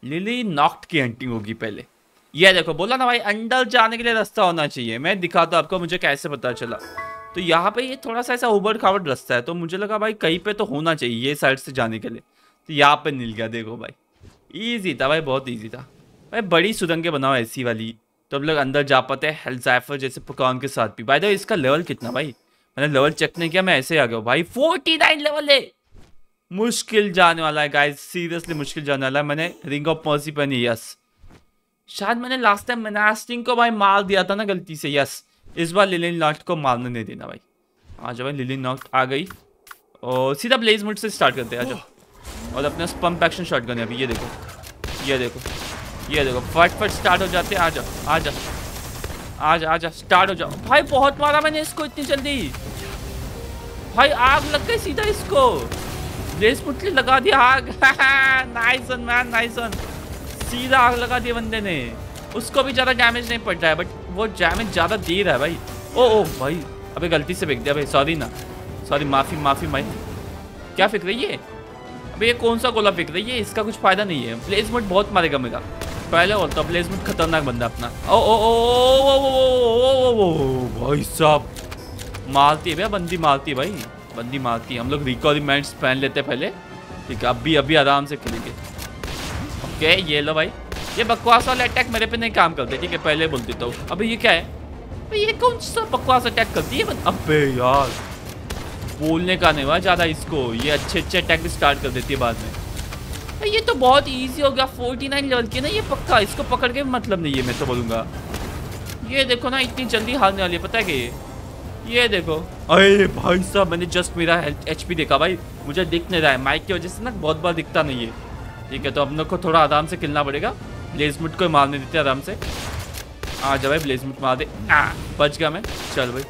लिली नॉक्ट की हंटिंग होगी पहले। ये देखो, बोला ना भाई, अंदर जाने के लिए रास्ता होना चाहिए। मैं दिखाता आपको, मुझे कैसे पता चला। तो यहाँ पे ये थोड़ा सा ऐसा उबड़ खाबड़ रास्ता है तो मुझे लगा भाई, कहीं पे तो होना चाहिए ये साइड से जाने के लिए। तो यहाँ पे मिल गया, देखो भाई। ईजी था भाई, बहुत ईजी था। भाई, बड़ी सुरंगें बनाओ ऐसी वाली। तो हम लोग अंदर जा पाते हैं जैसे पकवान के साथ भी। भाई तो इसका लेवल कितना भाई? मैंने लेवल चेक नहीं किया, मैं ऐसे आ गया भाई फोर्टी नाइन लेवल है। मुश्किल जाने वाला है गाइस सीरियसली मुश्किल जाने वाला है। मैंने रिंग ऑफ़ पॉसी पहनी यस शायद मैंने लास्ट टाइम मनास्टिंग को भाई मार दिया था ना गलती से यस इस बार लिलिन नॉट को मारने नहीं देना भाई। आ जाओ भाई लिलिन नॉट आ गई। और सीधा ब्लेज मुड से स्टार्ट करते हैं, आ जाओ। और अपने पंप एक्शन शॉट है अभी, ये देखो। ये देखो। ये देखो फट फट स्टार्ट हो जाते आ जाओ आ जाओ। आ जा आ जा स्टार्ट हो जाओ। भाई, बहुत मारा मैंने इसको इतनी जल्दी। भाई, आग लग गई सीधा इसको। रेस पुटली लगा दिया आग। नाइस नाइस सीधा आग लगा दिया बंदे ने उसको भी ज़्यादा डैमेज नहीं पड़ रहा है बट वो डैमेज ज़्यादा दे रहा है भाई ओ ओ भाई अबे गलती से फेंक दिया भाई सॉरी ना सॉरी माफ़ी माफ़ी भाई क्या फेंक रही है अबे ये कौन सा गोला फेंक रही है इसका कुछ फ़ायदा नहीं है प्लेसमेंट बहुत मारेगा मेरा पहले बोलता प्लेसमेंट खतरनाक बंदा अपना ओ ओ ओ ओ भाई साहब मारती है भैया बंदी मारती है भाई बंदी मारती है हम लोग रिक्वायरमेंट्स पहन लेते हैं पहले ठीक है अभी अभी आराम से खेलेंगे ओके ये लो भाई। ये बकवास वाले अटैक मेरे पे नहीं काम करते, ठीक है? पहले बोल देता हूँ। अभी ये क्या है? ये कौन सा बकवास अटैक करती है? अबे यार, बोलने का नहीं हुआ ज़्यादा इसको। ये अच्छे अच्छे अटैक भी स्टार्ट कर देती है बाद में। ये तो बहुत इजी हो गया 49 लेवल की ना ये पक्का? इसको पकड़ के मतलब नहीं है, मैं तो बोलूँगा। ये देखो ना, इतनी जल्दी हारने वाली है, पता है कि ये? ये देखो। अरे भाई साहब, मैंने जस्ट मेरा एच देखा भाई। मुझे दिख नहीं रहा है। माइक की वजह से ना बहुत बार दिखता नहीं है। ठीक है तो हम लोग को थोड़ा आराम से खेलना पड़ेगा ब्लेजमुट को मारने देते आराम से आ जा भाई ब्लेजमुट मार दे बच गया मैं चल भाई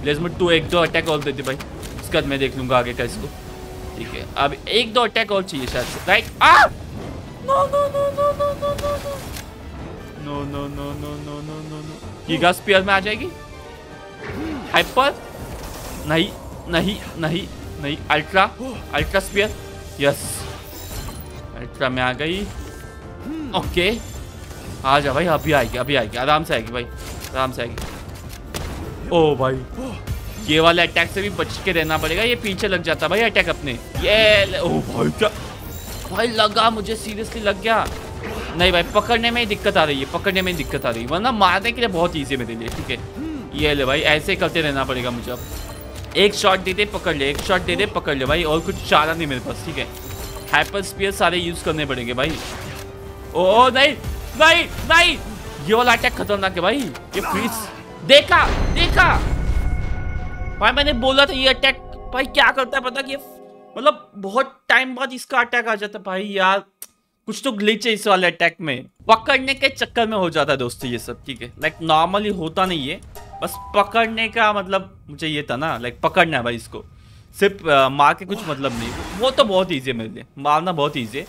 ब्लेजमुट टू एक दो अटैक और देती भाई उसके बाद मैं देख लूँगा आगे का इसको ठीक है अब एक दो अटैक और चाहिए शायद राइट आ no no no no no no no no no no no no no no no giga spear में आ जाएगी हाइपर नहीं नहीं नहीं नहीं ultra ultra spear yes ultra में आ गई। ओके आ जा भाई, अभी आएगी अभी आएगी। आराम से आएगी भाई, आराम से आएगी। ओ भाई, ये वाले अटैक से भी बच के रहना पड़ेगा, ये पीछे लग जाता भाई अटैक अपने। ये ओ भाई, क्या? भाई लगा मुझे सीरियसली लग गया। नहीं भाई, पकड़ने में ही दिक्कत आ रही है, पकड़ने में ही दिक्कत आ रही है। वरना मारने के लिए बहुत ईजी मेरे लिए, ठीक है? ये ले भाई, ऐसे करते रहना पड़ेगा मुझे अब। एक शॉट दे दे, पकड़ ले, एक शॉट दे दे, पकड़ ले भाई, और कुछ चारा नहीं मेरे पास, ठीक है? हाइपर स्पीयर सारे यूज़ करने पड़ेंगे भाई। ओ नहीं नहीं नहीं। ये वाला अटैक खतरनाक है भाई। ये फ्रीज देखा देखा। भाई, मैंने बोला था ये अटैक भाई, क्या करता है पता कि मतलब बहुत टाइम बाद इसका अटैक आ जाता है। भाई, यार, कुछ तो ग्लिच है इस वाले अटैक में। पकड़ने के चक्कर में हो जाता है दोस्तों ये सब, ठीक है? लाइक नॉर्मली होता नहीं है। बस पकड़ने का मतलब मुझे ये था ना लाइक पकड़ना है भाई इसको। सिर्फ़ मार के कुछ मतलब नहीं। वो तो बहुत ईजी है मेरे लिए। मारना बहुत ईजी है।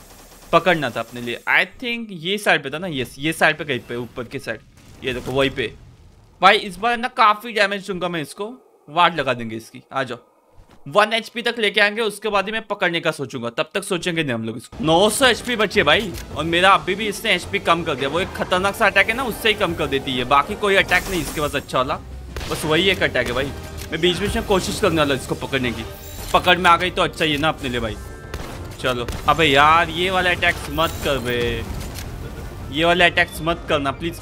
पकड़ना था अपने लिए। आई थिंक ये साइड पे था ना यस ये साइड पे कहीं पे, ऊपर के साइड ये देखो, वही पे। भाई, इस बार ना काफ़ी डैमेज दूँगा मैं इसको। वार्ड लगा देंगे इसकी। आ जाओ। वन एच तक लेके आएँगे, उसके बाद ही मैं पकड़ने का सोचूँगा। तब तक सोचेंगे नहीं हम लोग इसको। नौ सौ एच पी बचे भाई। और मेरा अभी भी इसने एचपी कम कर दिया। वो एक खतरनाक सा अटैक है ना, उससे ही कम कर देती है। बाकी कोई अटैक नहीं, इसके पास अच्छा वाला। बस वही एक अटैक है भाई। मैं बीच बीच में कोशिश करने वाला इसको पकड़ने की। पकड़ में आ गई तो अच्छा ही है ना अपने लिए भाई। चलो, अबे यार, ये वाला अटैक्स मत कर बे। ये वाला अटैक्स मत करना प्लीज़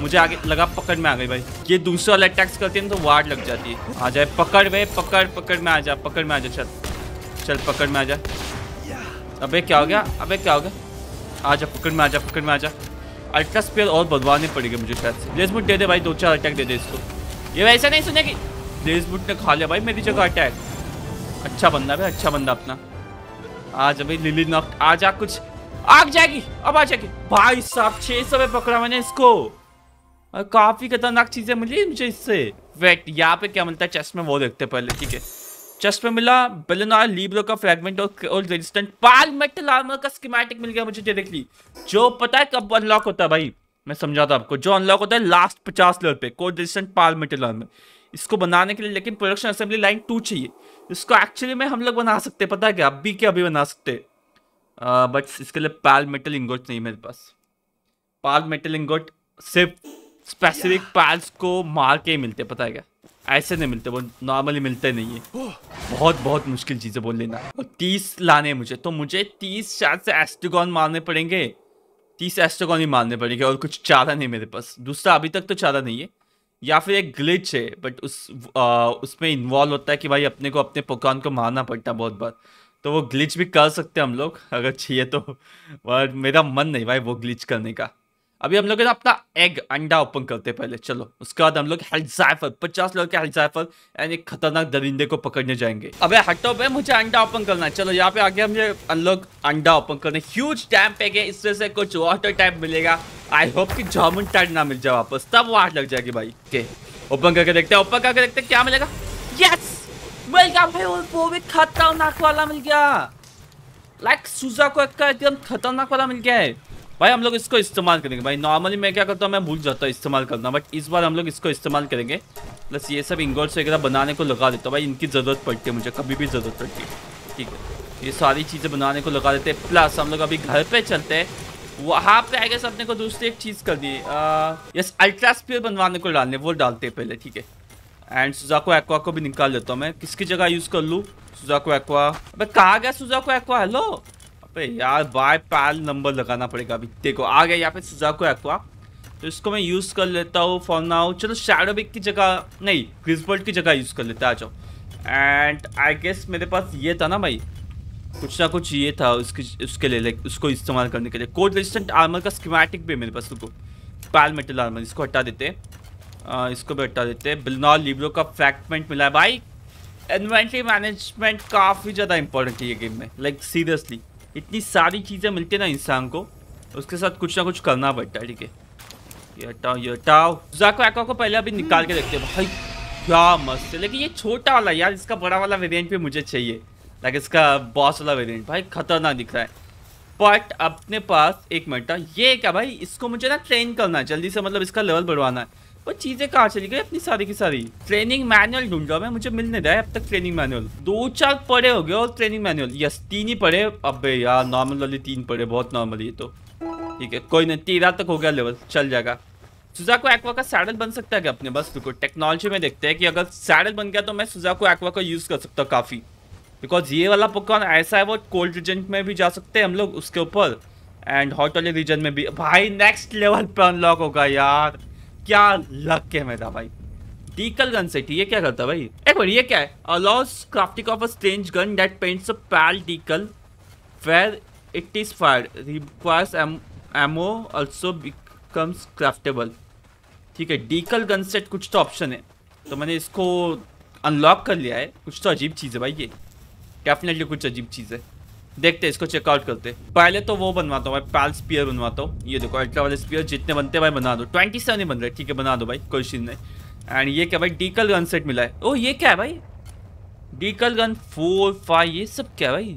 मुझे आगे लगा पकड़ में आ गई भाई। ये दूसरे वाला अटैक्स करती है तो वार्ड लग जाती है। आ जाए, पकड़ भाई पकड़ पकड़ में आ जा, पकड़ में आ जा, चल। चल, पकड़ में आ जा। अबे क्या हो गया? अबे क्या हो गया? आ जा, पकड़ में आ जा, पकड़ में आ जा। अल्ट्रा स्पेयर और बदवाने पड़ेगी मुझे शायद से। ब्लेजबुट दे दे भाई, दो चार अटैक दे दे इसको। ये वैसा नहीं सुनेगी। ब्लेजबुट ने खा लिया भाई मेरी जगह अटैक अच्छा बंदा भाई अच्छा बंदा अपना। आज अभी लिली नॉक आ जा कुछ आग जाएगी अब आ जाएगी। भाई साहब छह सौ पकड़ा मैंने इसको। काफ़ी खतरनाक चीज़ें मिली मुझे इससे। वेट यहाँ पे क्या मिलता है? चेस्ट में वो देखते पहले ठीक है। चेस्ट में मिला बेलेनॉर लीब्रो का फ्रेगमेंट और, और रेजिस्टेंट पाल मेटल आर्मर का स्कीमेटिक मिल गया मुझे डायरेक्टली जो पता है कब अनलॉक होता है भाई? मैं समझाता आपको। जो अनलॉक होता है लास्ट पचास लेवल पे cold resistant pal metal armour इसको बनाने के लिए लेकिन प्रोडक्शन असेंबली लाइन टू चाहिए। इसको एक्चुअली में हम लोग बना सकते हैं पता है क्या? अभी के अभी बना सकते बट इसके लिए पाल मेटल इंगोट नहीं मेरे पास। पाल मेटल इंगोट सिर्फ़ स्पेसिफिक पैल्स को मार के ही मिलते पता है क्या? ऐसे नहीं मिलते वो नॉर्मली मिलते नहीं है। बहुत बहुत मुश्किल चीज़ें बोल लेना। और तीस लाने मुझे तो मुझे तीस शायद से एस्टोगॉन मारने पड़ेंगे। तीस एस्टोगॉन ही मारने पड़ेंगे और कुछ चारा नहीं मेरे पास। दूसरा अभी तक तो चारा नहीं है। या फिर एक ग्लिच है बट उस उसमें इन्वॉल्व होता है कि भाई अपने को अपने पकवान को मारना पड़ता है बहुत बार। तो वो ग्लिच भी कर सकते हैं हम लोग, अगर चाहिए तो मेरा मन नहीं भाई वो ग्लिच करने का। अभी हम लोग अपना एग अंडा ओपन करते पहले, चलो। उसके बाद हम लोग हेल्जाइफर पचास लोग के हेल्जाइफर यानी एक खतरनाक दरिंदे को पकड़ने जाएँगे। अबे हटो बे मुझे अंडा ओपन करना है। चलो, यहाँ पे आगे मुझे हम लोग अंडा ओपन करने। ह्यूज टैम पे गए, इससे से कुछ वाटर टाइप मिलेगा। आई होप कि जामुन टाइप ना मिल जाए वापस। तब वाट लग जाएगी भाई। के ओपन करके देखते हैं ओपन करके देखते हैं क्या मिलेगा। यस मिल गया भाई, वो भी खतरनाक वाला मिल गया। लाइक सुजा को एकदम खतरनाक वाला मिल गया है। भाई, हम लोग इसको इस्तेमाल करेंगे। भाई नॉर्मली मैं क्या करता हूँ, मैं भूल जाता हूँ इस्तेमाल करना बट इस बार हम लोग इसको इस्तेमाल करेंगे। प्लस ये सब इंगोट्स वगैरह बनाने को लगा देता हूँ। भाई, इनकी ज़रूरत पड़ती है मुझे, कभी भी ज़रूरत पड़ती है। ठीक है, ये सारी चीज़ें बनाने को लगा देते हैं। प्लस हम लोग अभी घर पर चलते हैं। वहाँ पे आई गेस अपने को दूसरी एक चीज़ कर दी यस अल्ट्रा स्पीयर बनवाने को डालने, वो डालते हैं पहले, ठीक है। एंड सुजाको एक्वा को भी निकाल देता हूँ मैं। किसकी जगह यूज़ कर लूँ? सुजाको एक्वा अबे कहा गया सुजाको एक्वा हेलो अबे यार, बाय पैल नंबर लगाना पड़ेगा अभी। देखो, आ गया यहाँ पे सुजाको एक्वा तो इसको मैं यूज़ कर लेता हूँ फॉर नाउ चलो शैडो बिक की जगह, नहीं ग्रिसबर्ड की जगह यूज़ कर लेता आ जाओ। एंड आई गेस मेरे पास ये था ना भाई। कुछ ना कुछ ये था उसके उसके लिए लाइक उसको इस्तेमाल करने के लिए। कोड रेजिस्टेंट आर्मर का स्कीमेटिक भी है मेरे पास, रुको। पैल मेटल आर्मर इसको हटा देते हैं। इसको भी हटा देते बिलनॉल लिब्रो का फ्रैगमेंट मिला है, भाई। इन्वेंट्री मैनेजमेंट काफ़ी ज़्यादा इंपॉर्टेंट है ये गेम में। लाइक सीरियसली इतनी सारी चीज़ें मिलती है ना इंसान को, उसके साथ कुछ ना कुछ करना पड़ता है, ठीक है? ये हटाओ ये हटाओ। जाको एक्वा को पहले अभी निकाल के देखते हैं। भाई, क्या मस्त है। लेकिन ये छोटा वाला यार, इसका बड़ा वाला वेरिएंट भी मुझे चाहिए। लाइक इसका बॉस वाला वेरिएंट भाई, खतरनाक दिख रहा है। बट अपने पास, एक मिनट ये क्या भाई, इसको मुझे ना ट्रेन करना है। जल्दी से मतलब इसका लेवल बढ़वाना है। पर चीज़ें कहाँ चली गई? अपनी सारी की सारी। ट्रेनिंग मैनुअल ढूंढ रहा मैं, मुझे मिल नहीं रहा है अब तक ट्रेनिंग मैनुअल दो चार पड़े हो गए और ट्रेनिंग मैनुअल यस, तीन ही पढ़े। अब यार नॉर्मल वाले तीन पड़े बहुत नॉर्मल ये तो। ठीक है, कोई नहीं तेरह तक हो गया लेवल चल जाएगा। सुजाको एक्वा का सैडल बन सकता है क्या अपने? बस रुको टेक्नोलॉजी में देखते हैं कि अगर सैडल बन गया तो मैं सुजाको एक्वा का यूज़ कर सकता हूँ काफ़ी। बिकॉज़ ये वाला पकवान ऐसा है, वो कोल्ड रीजन में भी जा सकते हैं हम लोग, उसके ऊपर। एंड हॉट वाले रीजन में भी। भाई नेक्स्ट लेवल पे अनलॉक होगा यार। क्या लक है मेरा भाई? डीकल गन सेट ये क्या करता है भाई? एक बार ये क्या है? Allows crafting of a strange gun that paints a pal decal where it is fired requires ammo also becomes craftable ठीक है डीकल गन सेट कुछ तो ऑप्शन है। तो मैंने इसको अनलॉक कर लिया है। कुछ तो अजीब चीज़ है भाई ये। डेफिनेटली कुछ अजीब चीज़ है। देखते इसको चेकआउट करते पहले तो वो बनवाता हूँ भाई पैल स्पीयर बनवाता हूँ। ये देखो अल्ट्रा वाले स्पीयर जितने बनते भाई, बना दो। ट्वेंटी सेवन ही बन रहे ठीक है, बना दो भाई, कोई चीज़ नहीं। एंड ये क्या भाई डीकल गन सेट मिला है। ओ, ये क्या है भाई? डीकल गन फोर फाइव ये सब क्या भाई?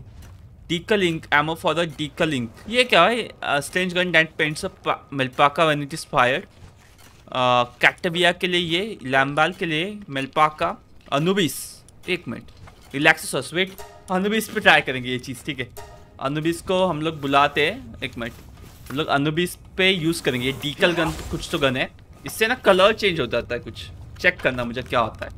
Decal ink ammo for the decal ink ये क्या भाई? Strange gun dent paints Melpaca when it is fired कैक्टविया के लिए ये लैम्बाल के लिए मेलपाका अनुबिस एक मिनट रिलैक्स वेट अनुबिस पे ट्राई करेंगे ये चीज़, ठीक है? अनुबिस को हम लोग बुलाते हैं, एक मिनट हम लोग अनुबिस पे यूज़ करेंगे, ये डीकल गन कुछ तो गन है। इससे ना कलर चेंज हो जाता है कुछ। चेक करना मुझे क्या होता है।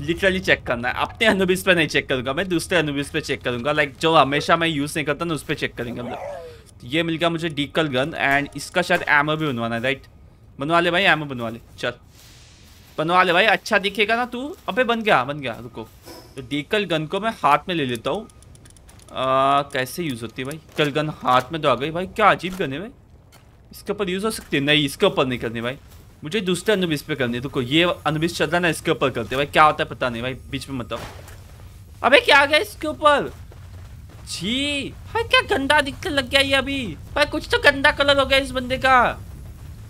लिटरली चेक करना है। अपने अनुबिस पे नहीं चेक करूँगा मैं, दूसरे अनुबिस पे चेक करूँगा। लाइक जो हमेशा मैं यूज़ नहीं करता ना, उस पर चेक करेंगे हम लोग। ये मिल गया मुझे डीकल गन एंड इसका शायद एमो भी बनवाना है राइट बनवा ले भाई एमओ बनवा ले। चल। बनवा ले भाई अच्छा दिखेगा ना तू। अबे, बन गया बन गया, रुको। तो डीकल गन को मैं हाथ में ले लेता हूँ। कैसे यूज़ होती है भाई? कल गन हाथ में तो आ गई। भाई, क्या अजीब गन है भाई। इसके ऊपर यूज़ हो सकती है? नहीं, इसके ऊपर नहीं करनी भाई। मुझे दूसरे अनुबिस पे करनी है। तो ये अनुबिस चल रहा ना, इसके ऊपर करते भाई, क्या होता है पता नहीं भाई। बीच में मतलब अबे, क्या आ गया इसके ऊपर? जी भाई, क्या गंदा दिखने लग गया ये अभी? भाई, कुछ तो गंदा कलर हो गया इस बंदे का।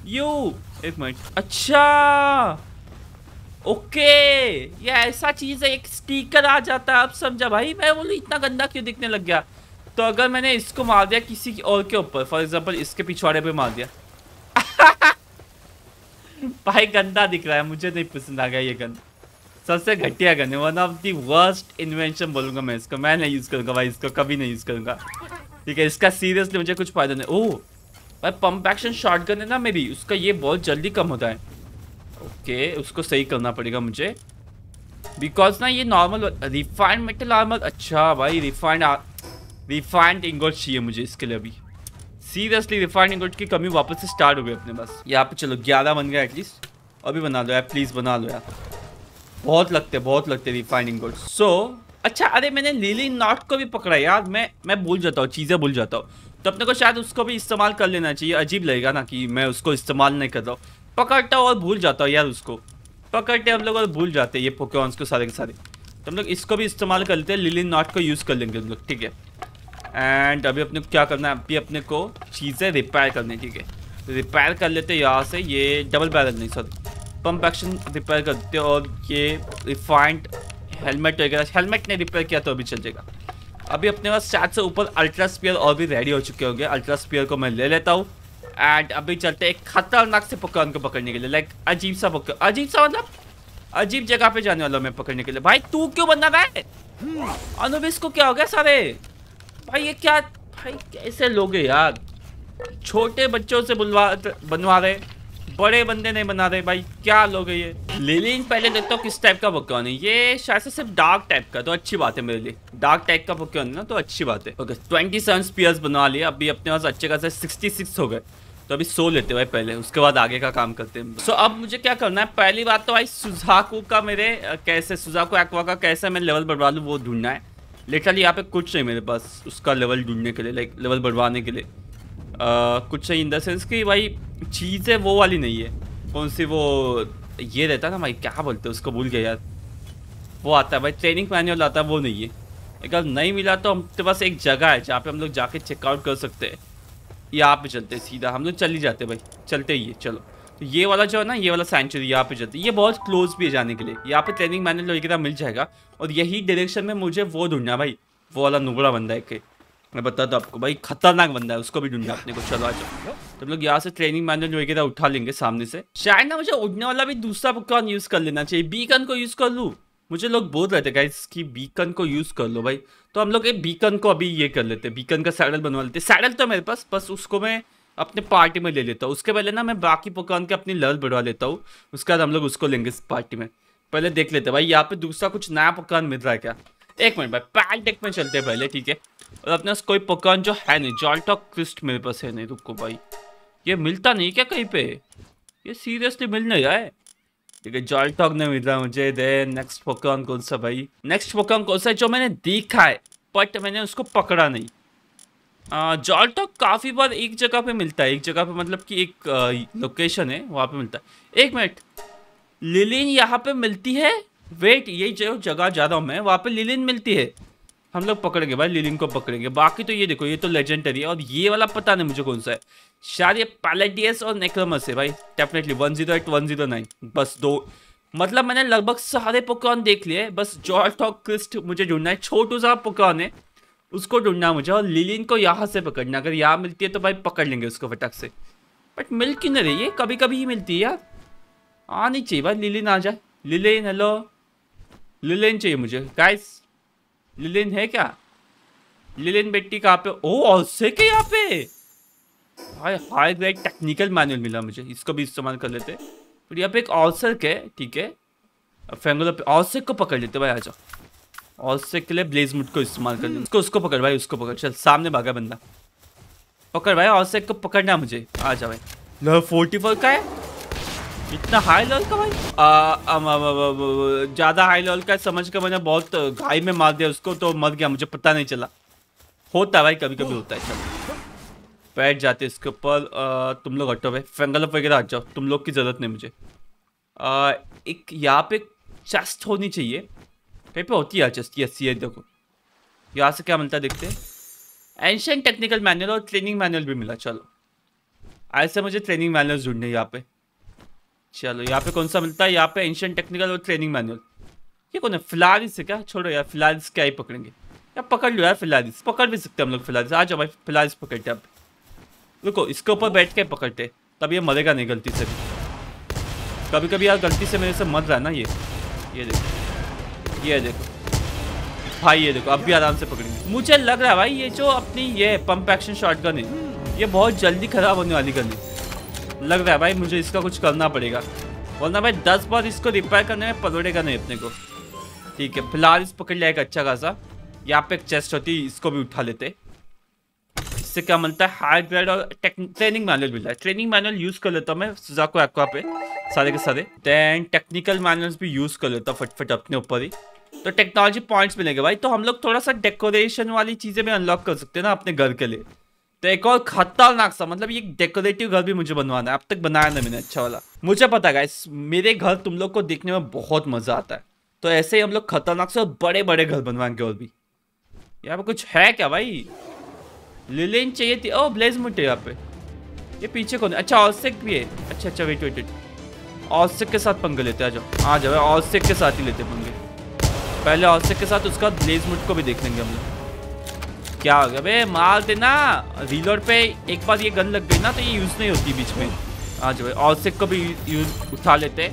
यू, एक मिनट अच्छा! ओके, ये ऐसा चीज़ है, एक स्टीकर आ जाता है अब समझा भाई, मैं बोलू, इतना गंदा क्यों दिखने लग गया? तो अगर मैंने इसको मार दिया किसी की और के ऊपर फॉर एग्ज़ाम्पल इसके पिछवाड़े पे मार दिया। भाई, गंदा दिख रहा है, मुझे नहीं पसंद आ गया ये गन सबसे घटिया गन है one of the worst invention बोलूँगा मैं इसको। मैं नहीं यूज़ करूँगा भाई, इसको कभी नहीं यूज़ करूँगा। ठीक है, इसका सीरियसली मुझे कुछ फ़ायदा नहीं। ओह, भाई पंप एक्शन शॉर्ट गन है ना मेरी, उसका ये बहुत जल्दी कम होता है। ओके, उसको सही करना पड़ेगा मुझे। बिकॉज़ ना ये नॉर्मल रिफाइंड मेटल आर्मर अच्छा भाई रिफाइंड रिफाइंड इंगोट चाहिए मुझे इसके लिए अभी। सीरियसली रिफाइंड इंगोट की कमी वापस से स्टार्ट हो गई अपने पास। यहाँ पे चलो, ग्यारह बन गया एटलीस्ट अभी बना लो यार प्लीज़ बना लो यार। बहुत लगते बहुत लगते रिफाइंड इंगोट सो अच्छा अरे मैंने लिली नॉट को भी पकड़ा यार। मैं मैं भूल जाता हूँ, चीज़ें भूल जाता हूँ। तो अपने को शायद उसको भी इस्तेमाल कर लेना चाहिए। अजीब लगेगा ना कि मैं उसको इस्तेमाल नहीं कर रहा हूँ। पकड़ता और भूल जाता हूँ यार उसको। पकड़ते हम लोग और भूल जाते हैं ये पोकेमॉन्स को सारे के सारे। तो हम लोग इसको भी इस्तेमाल कर लेते हैं लिली नॉट को यूज़ कर लेंगे हम लोग, ठीक है? एंड अभी अपने क्या करना है, अभी अपने को चीज़ें रिपेयर करनी है, ठीक है? रिपेयर कर लेते हैं यहाँ से, ये डबल बैरल नहीं सॉरी पंप एक्शन रिपेयर कर देते और ये रिफाइंड हेलमेट वगैरह हेलमेट ने रिपेयर किया तो अभी चल जाएगा। अभी अपने पास चार से ऊपर अल्ट्रा स्पीयर और भी रेडी हो चुके होंगे। अल्ट्रा स्पीयर को मैं ले लेता हूँ। एंड अभी चलते एक खतरनाक से पकड़ को पकड़ने के लिए। लाइक अजीब सा पकड़ अजीब सा मतलब? अजीब जगह पे जाने वाला मैं पकड़ने के लिए। भाई, तू क्यों बना रहा है अनुबिस को क्या हो गया सारे भाई, ये क्या भाई, कैसे लोग यार? छोटे बच्चों से बुलवा बनवा रहे। बड़े बंदे नहीं बना रहे। भाई, क्या लोग ये? लिलिन पहले देखता हूँ किस टाइप का पक्का है। ये शायद से सिर्फ़ डार्क टाइप का तो अच्छी बात है मेरे लिए। डार्क टाइप का पक्का ना तो अच्छी बात है। ओके ट्वेंटी सेवन स्पीयर्स बनवा लिए। अभी अपने पास अच्छे खासे सिक्सटी सिक्स हो गए। तो अभी सो लेते भाई पहले उसके बाद आगे का काम करते हैं। सो अब मुझे क्या करना है? पहली बात तो भाई सुजाकू का मेरे कैसे सुजाकू एक्वा का कैसे मैं लेवल बढ़वा लूँ वो ढूंढना है। लिटरली यहाँ पे कुछ नहीं मेरे पास उसका लेवल ढूँढने के लिए लाइक लेवल बढ़वाने के लिए। आ, कुछ नहीं इन द सेंस कि भाई चीज़ें वो वाली नहीं है। कौन सी वो ये रहता ना भाई क्या बोलते हैं उसको भूल गया यार। वो आता है भाई ट्रेनिंग मैनुअल आता है वो नहीं है। अगर नहीं मिला तो हमारे पास एक जगह है जहाँ पे हम लोग जाके चेकआउट कर सकते हैं। यहाँ पे चलते हैं, सीधा। हम लोग चल ही जाते भाई। चलते ही चलो। तो ये वाला जो है ना, ये वाला सेंचुरी यहाँ पे चलते ये बहुत क्लोज भी है जाने के लिए। यहाँ पे ट्रेनिंग मैनुअल वगैरह मिल जाएगा। और यही डायरेक्शन में मुझे वो ढूंढना भाई। वो वाला नुबड़ा बंदा है के मैं बता दूँ आपको भाई, खतरनाक बंदा है, उसको भी ढूंढना अपने को। चलो, आ जाओ। तो लोग यहाँ से ट्रेनिंग मैनुअल वगैरह उठा लेंगे सामने से। शायद ना मुझे उड़ने वाला भी दूसरा बुकॉन यूज़ कर लेना चाहिए। बीकन को यूज़ कर लूँ? मुझे लोग बोल रहे थे गाइस कि बीकन को यूज़ कर लो भाई। तो हम लोग एक बीकन को अभी ये कर लेते हैं बीकन का सैडल बनवा लेते हैं। सैडल तो मेरे पास, बस उसको मैं अपने पार्टी में ले लेता हूँ। उसके पहले ना मैं बाकी पकवान के अपनी लेवल बढ़वा लेता हूँ। उसके बाद हम लोग उसको लेंगे इस पार्टी में। पहले देख लेते हैं, भाई यहाँ पे दूसरा कुछ नया पकवान मिल रहा है क्या? एक मिनट भाई पैल टेक में चलते पहले, ठीक है? और अपने पास कोई पकवान जो है नहीं जॉल्टॉक क्रिस्ट मेरे पास है नहीं, रुको भाई। ये मिलता नहीं क्या कहीं पे? ये सीरियसली मिल नहीं रहा है? ठीक है जॉल्टॉक नहीं मिल रहा मुझे दे नेक्स्ट पकवान कौन सा भाई? नेक्स्ट पकवान कौन सा जो मैंने देखा है? बट मैंने उसको पकड़ा नहीं। जॉल्टॉक काफ़ी बार एक जगह पे मिलता है, एक जगह पे मतलब कि एक लोकेशन है, वहाँ पे मिलता है। एक मिनट। लिलिन यहाँ पे मिलती है? वेट ये जो जगह जा रहा हूँ मैं, वहाँ पे लिलिन मिलती है? हम लोग पकड़ेंगे भाई, लिलिन को पकड़ेंगे। बाकी तो ये देखो, ये तो लेजेंडरी है और ये वाला पता नहीं मुझे कौन सा है। शायद ये पैलेटियस और नेक्रमस है भाई। Definitely one zero eight one zero nine बस दो मतलब मैंने लगभग सारे पुकॉन देख लिए, बस जॉर्ट और क्रिस्ट मुझे ढूंढना है, छोटू सा पुकॉन है, उसको ढूंढना मुझे, और लिलिन को यहाँ से पकड़ना अगर यहाँ मिलती है तो भाई पकड़ लेंगे उसको फटक से। बट मिल क्यों नहीं रही है? कभी कभी ही मिलती है यार। आनी चाहिए भाई, लिलिन आ जाए। लिलिन हेलो लिलिन चाहिए मुझे। गाइस लिलिन है क्या? लिलिन बेटी कहाँ पे? ओ, औसे के यहाँ पे! High high grade technical manual मिला मुझे। इसको भी इस्तेमाल कर लेते। फिर यहाँ पे एक ऑलसर के ठीक है? फेंगोलो पे ऑलसेक को पकड़ लेते भाई, आ जाओ। ऑलसेक के लिए ब्लेज मुट को इस्तेमाल कर लेते उसको उसको पकड़, भाई, उसको पकड़। चल, सामने भागा बंदा। पकड़, भाई ऑलसेक को पकड़ना मुझे। आ जाओ, भाई। लो फोर्टी फोर का है? इतना हाई लेवल का, भाई? ज़्यादा हाई लेवल का समझ कर मैंने बहुत घाई में मार दिया, उसको तो मर गया, मुझे पता नहीं चला। होता है, भाई कभी कभी होता है, चलो। बैठ जाते इसके ऊपर तुम लोग हटो भाई। फेंगल वगैरह हट जाओ। तुम लोग की ज़रूरत नहीं मुझे। आ, एक यहाँ पे चेस्ट होनी चाहिए। कहीं पे होती है चेस्ट यस ये देखो। यहाँ से क्या मिलता है देखते एंशियन टेक्निकल मैनुअल और ट्रेनिंग मैनुअल भी मिला। चलो। ऐसे मुझे ट्रेनिंग मैनुअल ढूँढने यहाँ पे। चलो यहाँ पे कौन सा मिलता है? यहाँ पे एंशियन टेक्निकल और ट्रेनिंग मैनुअल ये कौन है? फ़िलहाल से क्या? छोड़ो यार फ़िलहाल क्या ही पकड़ेंगे। यार पकड़ लो यार फ़िलहाल पकड़ भी सकते हैं हम लोग फ़िलहाल आ जाओ भाई फ़िलहाल पकड़ते अब। रुको, इसके ऊपर बैठ के पकड़ते तब ये मरेगा नहीं गलती से। भी कभी कभी यार गलती से मेरे से मर रहा है ना ये। ये देखो ये देखो। भाई, ये देखो, अब भी आराम से पकड़ेंगे। मुझे लग रहा है भाई, ये जो अपनी ये पंप एक्शन शॉर्ट गन है, ये बहुत जल्दी खराब होने वाली गन है। लग रहा है भाई, मुझे इसका कुछ करना पड़ेगा। वरना भाई, दस बार इसको रिपेयर करने में पकड़ेगा नहीं अपने को। ठीक है, फ़िलहाल इस पकड़ लिया एक अच्छा खासा। यहाँ पे एक चेस्ट होती इसको भी उठा लेते। इससे क्या मिलता है? हाई ग्रेड और ट्रेनिंग मैनुअल मिलता है। ट्रेनिंग मैनुअल यूज़ कर लेता हूँ मैं सुजाको एक्वा पे सारे के सारे। देन टेक्निकल मैनुअल्स भी यूज़ कर लेता हूँ फटफट अपने ऊपर ही। तो टेक्नोलॉजी पॉइंट्स मिलेंगे भाई। तो हम लोग थोड़ा सा डेकोरेशन वाली चीज़ें भी अनलॉक कर सकते हैं ना अपने घर के लिए। तो एक और खतरनाक सा मतलब ये डेकोरेटिव घर भी मुझे बनवाना है। अब तक बनाया ना मैंने अच्छा वाला। मुझे पता है मेरे घर तुम लोग को देखने में बहुत मज़ा आता है। तो ऐसे ही हम लोग खतरनाक से बड़े बड़े घर बनवाएँगे और भी। यहाँ पे कुछ है क्या भाई? लिलेन चाहिए थी। ओ ब्लेज मुटे यहाँ पे। ये पीछे कौन है? अच्छा ऑसिक भी है। अच्छा अच्छा वेट वेट वेट ऑसिक के साथ पंगे लेते आ जाओ। आ जाओ ऑसिक के साथ ही लेते पंगे। पहले ऑसिक के साथ, उसका ब्लेज मुट को भी देख लेंगे हम लोग। क्या हो गया? भाई मार देना। रीलोड पे एक बार ये गन लग गई ना तो ये यूज़ नहीं होती बीच में। आज भाई और को भी यूज़ उठा लेते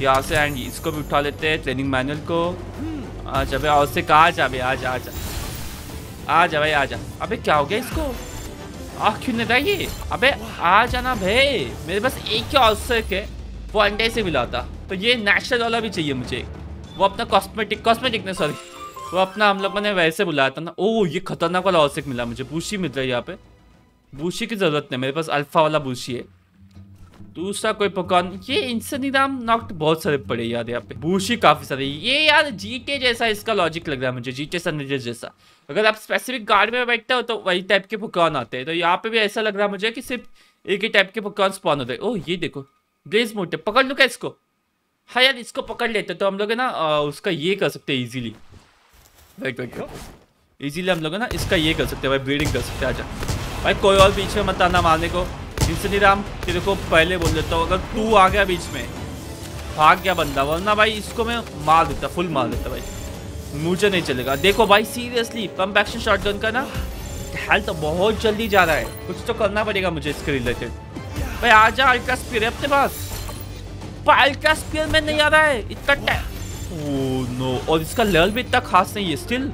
यहाँ से एंड इसको भी उठा लेते हैं ट्रेनिंग मैनुअल को। अच्छा भाई से कहा जा, भाई, आ आ जा। आ जा भाई आ जा अबे, क्या हो गया इसको? आ क्यों नहीं ये अबे आ जाना भाई। मेरे पास एक ही औसक है, वो अंडे से मिला था तो ये नेचुरल वाला भी चाहिए मुझे। वो अपना कॉस्मेटिक कॉस्मेटिक ने सॉरी वो अपना हम लोगों ने वैसे बुलाया था ना। ओ, ये खतरनाक वाला औसिक मिला मुझे। बूशी मिल रहा है यहाँ पे। बूशी की ज़रूरत नहीं, मेरे पास अल्फ़ा वाला बूशी है। दूसरा कोई पकवान, ये इंसनी नाम नॉक्ट बहुत सारे पड़े यार यहाँ पे। बूशी काफ़ी सारे ये यार जीटे जैसा इसका लॉजिक लग रहा है मुझे जीटे सनरेजर जैसा। अगर आप स्पेसिफिक गार्ड में बैठते हो तो वही टाइप के पकवान आते हैं। तो यहाँ पे भी ऐसा लग रहा है मुझे कि सिर्फ़ एक ही टाइप के पकवान स्पॉन होते ओह, ये देखो ब्लेज मोटे पकड़ लो क्या इसको? हाँ यार, इसको पकड़ लेते तो हम लोग है ना उसका ये कर सकते हैं इजीली वेट वेट इजीली हम लोग है ना, इसका ये कर सकते हैं। भाई ब्रीडिंग कर सकते हैं। आजा। भाई, कोई और में मत आना मारने को। जिनसे राम तेरे को पहले बोल देता हूँ, अगर तू आ गया बीच में, भाग गया बंदा, वरना भाई इसको मैं मार देता, फुल मार देता भाई। मुझे नहीं चलेगा। देखो भाई सीरियसली पंप एक्शन शॉटगन का ना हेल्थ तो बहुत जल्दी जा रहा है। कुछ तो करना पड़ेगा मुझे इसके रिलेटेड भाई, आ जा अल्ट्रा स्पीयर अपने पास। अल्ट्रा स्पीयर में नहीं आ रहा है, इतना नो और इसका लेवल भी इतना खास नहीं है स्टिल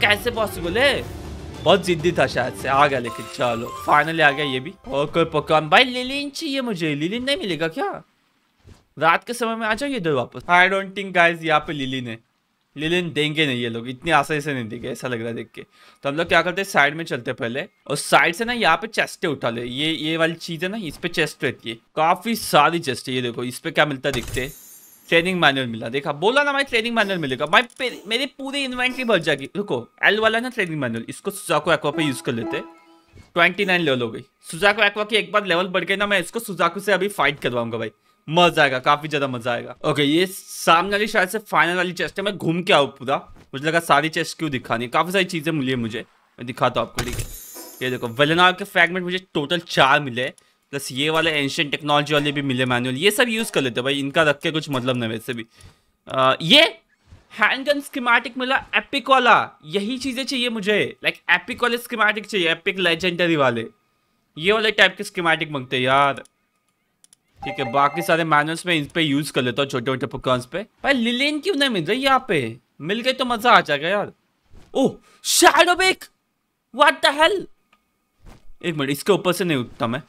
कैसे पॉसिबल है? बहुत जिद्दी था शायद से आ गया लेकिन चलो फाइनली आ गया ये भी और कोई पकवान भाई लिलिन चाहिए मुझे लिलिन नहीं मिलेगा क्या रात के समय में आ जाओ इधर वापस आई डोंट थिंक गाइस यहाँ पे लिलिन है लिलिन देंगे नहीं ये लोग इतनी आसानी से नहीं देंगे ऐसा लग रहा है देख के तो हम लोग क्या करते हैं साइड में चलते पहले और साइड से ना यहाँ पे चेस्टे उठा ले ये ये वाली चीज़ है ना इस पे चेस्ट रहती है काफ़ी सारी चेस्ट है ये देखो इस पे क्या मिलता है दिखते ट्रेनिंग मैनुअल मिला। देखा, बोला ना भाई, ट्रेनिंग मैनुअल मिलेगा। भाई मेरी पूरी इन्वेंट्री बढ़ जाएगी। रुको एल वाला ना ट्रेनिंग मैनुअल इसको सुजाको एक्वा पे यूज़ कर लेते। ट्वेंटी नाइन लेवल हो गई। सुजाको एक्वा की एक बार लेवल बढ़ गई ना, मैं इसको सुजाको से अभी फाइट करवाऊँगा भाई। मज़ा आएगा, काफ़ी ज़्यादा मज़ा आएगा। ओके ये सामने वाली शायद से फाइनल वाली चेस्ट है, मैं घूम के आऊँ पूरा। मुझे लगा सारी चेस्ट क्यों दिखानी काफ़ी सारी चीज़ें मिली है मुझे। मैं दिखाता हूँ आपको, ठीक है। ये देखो वेलेनार के फ्रैगमेंट मुझे टोटल चार मिले। प्लस ये वाले एंशियन टेक्नोलॉजी वाले भी मिले मैनुअल ये सब यूज़ कर लेते भाई इनका रख के कुछ मतलब नहीं वैसे भी। आ, ये हैंडगन स्कीमेटिक मिला एपिक वाला। यही चीज़ें चाहिए मुझे। लाइक एपिक वाले स्कीमेटिक चाहिए एपिक लेजेंडरी वाले। ये वाले टाइप के स्कीमेटिक मांगते यार। ठीक है बाकी सारे मैनुअल्स में इन पे यूज़ कर लेता हूँ छोटे छोटे पुकॉन्स पे। भाई लिलेन क्यों नहीं मिल रही यहाँ पे? मिल गए तो मज़ा आ जाएगा यार। Oh shadow bake what the hell एक मिनट इसके ऊपर से नहीं उठता मैं।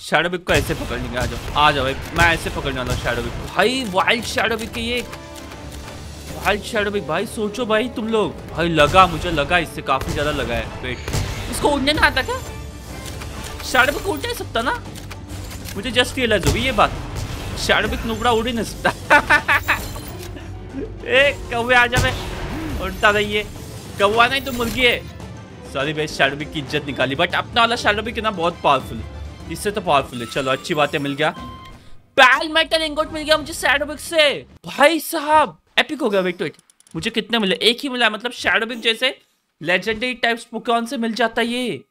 शैडो बिक को ऐसे पकड़ लेंगे, आ जाओ आ जाओ भाई, मैं ऐसे पकड़ने वाला हूँ शैडो बिक भाई वाइल्ड शैडो बिक के ये वाइल्ड शैडो बिक भाई, सोचो भाई तुम लोग। भाई, लगा मुझे, लगा, इससे काफ़ी ज़्यादा लगा है पेट। इसको उड़ने ना आता क्या? शैडो बिक उड़ नहीं सकता ना? मुझे जस्ट रियलाइज़ हो गई ये बात। शैडो बिक नुबड़ा उड़ ही नहीं सकता। ए, कौवे, आ जा उड़ता रहिए कौवा नहीं तो मुर्गी है। सॉरी भाई शैडो बिक की इज़्ज़त निकाली बट अपना वाला शैडो बिक ना बहुत पावरफुल इससे तो पावरफुल है। चलो अच्छी बात है मिल गया। पैल मेटल इंगोट मिल गया मुझे शैडोबिक से। भाई साहब एपिक हो गया वेट वेट मुझे कितने मिले? एक ही मिला मतलब शैडोबिक जैसे लेजेंडरी टाइप्स पोकेमॉन से मिल जाता ये।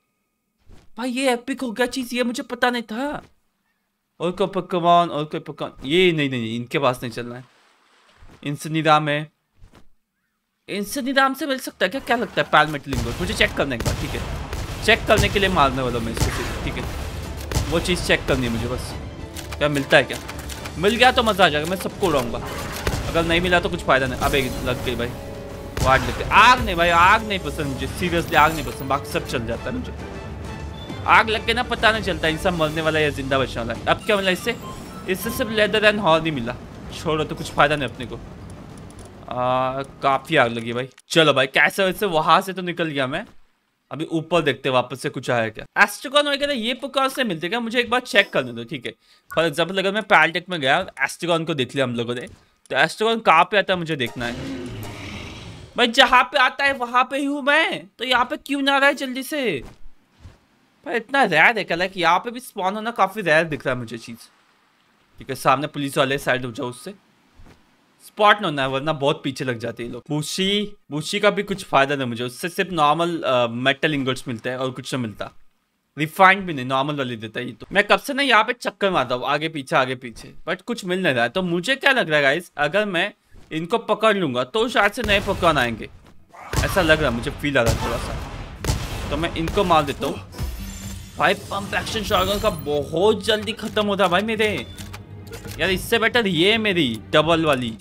भाई ये एपिक हो गया चीज़ ये मुझे पता नहीं था। और कोई पोकेमॉन और कोई पोकेमॉन ये नहीं नहीं इनके पास नहीं चलना है। इनसे निदाम है इनसे निदाम से मिल सकता है क्या? क्या लगता है? पैल मेटल इंगोट मुझे चेक करने का ठीक है। चेक करने के लिए मारने वाला मैं इसको ठीक है। वो चीज़ चेक करनी है मुझे बस। क्या मिलता है क्या? मिल गया तो मज़ा आ जाएगा, मैं सबको उड़ाऊँगा। अगर नहीं मिला तो कुछ फ़ायदा नहीं। अबे लग गई भाई वाट लगते आग नहीं भाई, आग नहीं पसंद मुझे। सीरियसली आग नहीं पसंद। बाकी सब चल जाता है मुझे। आग लग के ना पता नहीं चलता, इंसान मरने वाला या ज़िंदा बचने वाला है। अब क्या मिला इससे? इससे सिर्फ़ लेदर एंड हॉर नहीं मिला। छोड़ो तो कुछ फ़ायदा नहीं अपने को। काफ़ी आग लगी भाई। चलो भाई, कैसे वैसे वहाँ से तो निकल गया मैं। अभी ऊपर देखते वापस से कुछ आया क्या? एस्ट्रिकॉन वगैरह ये पुकार से मिलते क्या? मुझे एक बार चेक करने दो, ठीक है? फॉर एग्ज़ाम्पल अगर मैं पैलटेक में गया एस्ट्रिकॉन को देख लिया हम लोगों ने तो एस्ट्रिकॉन कहाँ पे आता है मुझे देखना है? भाई, जहाँ पे आता है, वहाँ पे ही हूँ मैं। तो यहाँ पे क्यों ना रहा है जल्दी से? पर इतना रैर है क्या लाइक यहाँ पे भी स्पॉन होना काफ़ी रैर दिख रहा है मुझे चीज़। ठीक है, सामने पुलिस वाले साइड हो जाओ उससे। स्पॉट ना होना है, वरना बहुत पीछे लग जाते हैं लोग। बूशी बूशी का भी कुछ फ़ायदा नहीं मुझे, उससे सिर्फ़ नॉर्मल मेटल इंगोट्स मिलते हैं और कुछ नहीं मिलता। रिफाइंड भी नहीं नॉर्मल वाली देता है ये तो। मैं कब से ना यहाँ पे चक्कर मारता हूँ, आगे पीछे आगे पीछे बट कुछ मिल नहीं रहा है। तो मुझे क्या लग रहा है गाइस अगर मैं इनको पकड़ लूँगा तो शायद से नए पकवान आएँगे। ऐसा लग रहा है, मुझे फील आ रहा है थोड़ा सा तो मैं इनको मार देता हूँ। भाई पंप एक्शन शॉर्गन का बहुत जल्दी खत्म होता है भाई मेरे। यार, इससे बेटर ये मेरी डबल वाली।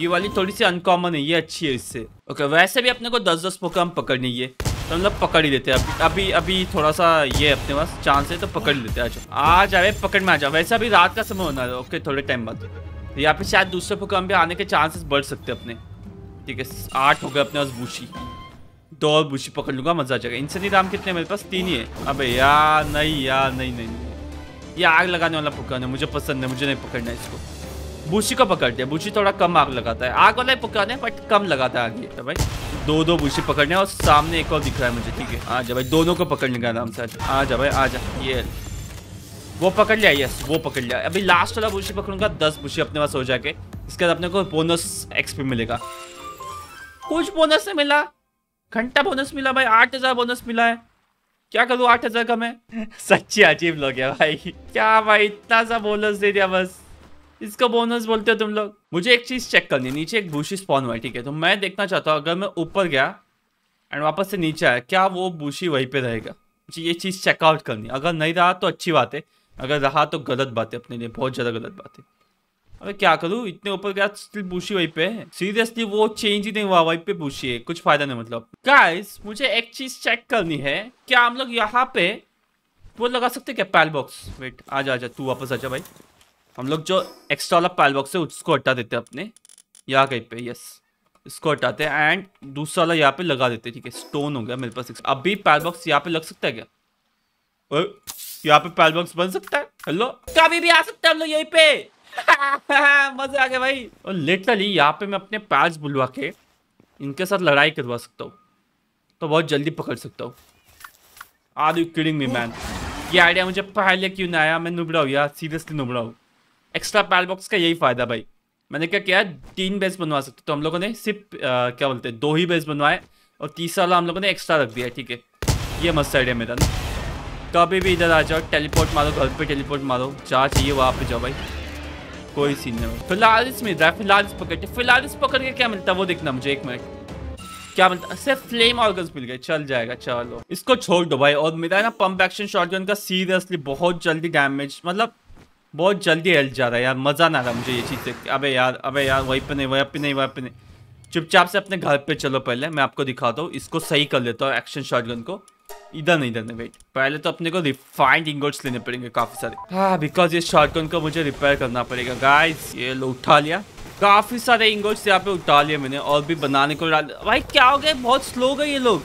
ये वाली थोड़ी सी अनकॉमन है, ये अच्छी है इससे। ओके वैसे भी अपने को दस दस पोकम पकड़नी है। तो मतलब पकड़ ही लेते हैं। अभी अभी अभी थोड़ा सा ये अपने पास चांस है तो पकड़ ही लेते हैं। आज आ जाए पकड़ में आ जाओ वैसे अभी रात का समय होना है। ओके थोड़े टाइम बाद। तो यहाँ पे शायद दूसरे पोकम भी आने के चांसेस बढ़ सकते हैं अपने। ठीक है, आठ हो गए अपने पास बूशी दो और बूशी पकड़ लूँगा, मज़ा आ जाएगा। इनसे नहीं दाम कितने मेरे पास? तीन ही है। अबे यार, नहीं यार, नहीं नहीं ये आग लगाने वाला पकड़ है, मुझे पसंद है, मुझे नहीं पकड़ना इसको। बूशी को पकड़ते हैं। बूशी थोड़ा कम आग लगाता है। आग वाला पकड़ने बट कम लगाता है आगे तो भाई दो दो बूशी पकड़ने और सामने एक और दिख रहा है मुझे, ठीक है। आ जा भाई, दोनों को पकड़ने का आराम से आ जा भाई, आ जा। ये। वो पकड़ लिया यस वो पकड़ लिया। अभी लास्ट वाला बूशी पकड़ूँगा, दस बूशी अपने पास हो जाके। इसके बाद अपने को बोनस एक्सपी मिलेगा। कुछ बोनस नहीं मिला। घंटा बोनस मिला भाई, आठ हज़ार बोनस मिला है। क्या करूँ, आठ हज़ार का मैं? सच्ची अजीब लोग है भाई। क्या भाई, इतना सा बोनस दे दिया बस। इसका बोनस बोलते हो तुम लोग। मुझे एक चीज़ चेक करनी है, नीचे एक बूशी स्पॉन हुआ है, ठीक है? तो मैं देखना चाहता हूँ, अगर मैं ऊपर गया एंड वापस से नीचे आया, क्या वो बूशी वहीं पे रहेगा? मुझे ये चीज़ चेकआउट करनी है। अगर नहीं रहा तो अच्छी बात है, अगर रहा तो गलत बात है अपने लिए, बहुत ज़्यादा गलत बात है। अरे क्या करूँ? इतने ऊपर गया स्टिल बूशी वहीं पे है। सीरियसली वो चेंज ही नहीं हुआ, वहीं पे बूशी है। कुछ फ़ायदा नहीं मतलब। गाइस मुझे एक चीज़ चेक करनी है, क्या हम लोग यहाँ पे वो लगा सकते क्या? पैल बॉक्स वेट आ जा, तू वापस आ भाई। हम लोग जो एक्स्ट्रा वाला पैल बॉक्स है, उसको हटा देते हैं अपने। यहाँ कहीं पे यस इसको हटाते हैं एंड दूसरा वाला यहाँ पे लगा देते हैं, ठीक है। स्टोन हो गया मेरे पास अभी पैल बॉक्स यहाँ पे लग सकता है क्या? यहाँ पे पैल बॉक्स बन सकता है? हेलो कभी भी आ सकता है हम लोग यहीं पे। मज़े आ गए भाई। और लिटरली यहाँ पे मैं अपने पैच बुलवा के इनके साथ लड़ाई करवा सकता हूँ। तो बहुत जल्दी पकड़ सकता हूँ। Are you kidding me man ये आइडिया मुझे पहले क्यों ना आया? मैं नुबड़ा हूँ यार सीरियसली नुबड़ा हूँ। एक्स्ट्रा पैल बॉक्स का यही फ़ायदा भाई। मैंने क्या किया तीन बेस बनवा सकते तो हम लोगों ने सिर्फ़ क्या बोलते हैं, दो ही बेस बनवाए और तीसरा वाला हम लोगों ने एक्स्ट्रा रख दिया, ठीक है। ये मस्त आइडिया मेरा ना। कभी भी इधर आ जाओ टेलीपोर्ट मारो, घर पे टेलीपोर्ट मारो, जहाँ चाहिए वहाँ पे जाओ भाई। कोई सीन नहीं फ़िलहाल इस मिल रहा है, फ़िलहाल इस पकड़ फ़िलहाल इस पकड़ के क्या मिलता है वो देखना मुझे एक मिनट क्या मिलता सिर्फ़ फ्लेम ऑर्गन्स मिल गए। चल जाएगा, चलो। इसको छोड़ दो भाई। और मेरा ना पंप एक्शन शॉटगन का सीरियसली बहुत जल्दी डैमेज मतलब बहुत जल्दी हेल्थ जा रहा है यार, मज़ा ना आ रहा मुझे ये चीज़ देख अबे यार अबे यार, वहीं पे नहीं, वहीं पे नहीं, वहीं पे नहीं। चुपचाप से अपने घर पे चलो पहले, मैं आपको दिखाता हूँ इसको सही कर लेता हूँ, एक्शन शॉटगन को। इधर नहीं इधर नहीं वेट पहले तो अपने को रिफाइंड इंगोट्स लेने पड़ेंगे काफ़ी सारे। हाँ बिकॉज़ ये शॉर्टकन को मुझे रिपेयर करना पड़ेगा। गाइस ये लो, उठा लिया। काफ़ी सारे इंगोट्स यहाँ पे उठा लिया मैंने, और भी बनाने को डाल भाई, क्या हो गया? बहुत स्लो गए ये लोग।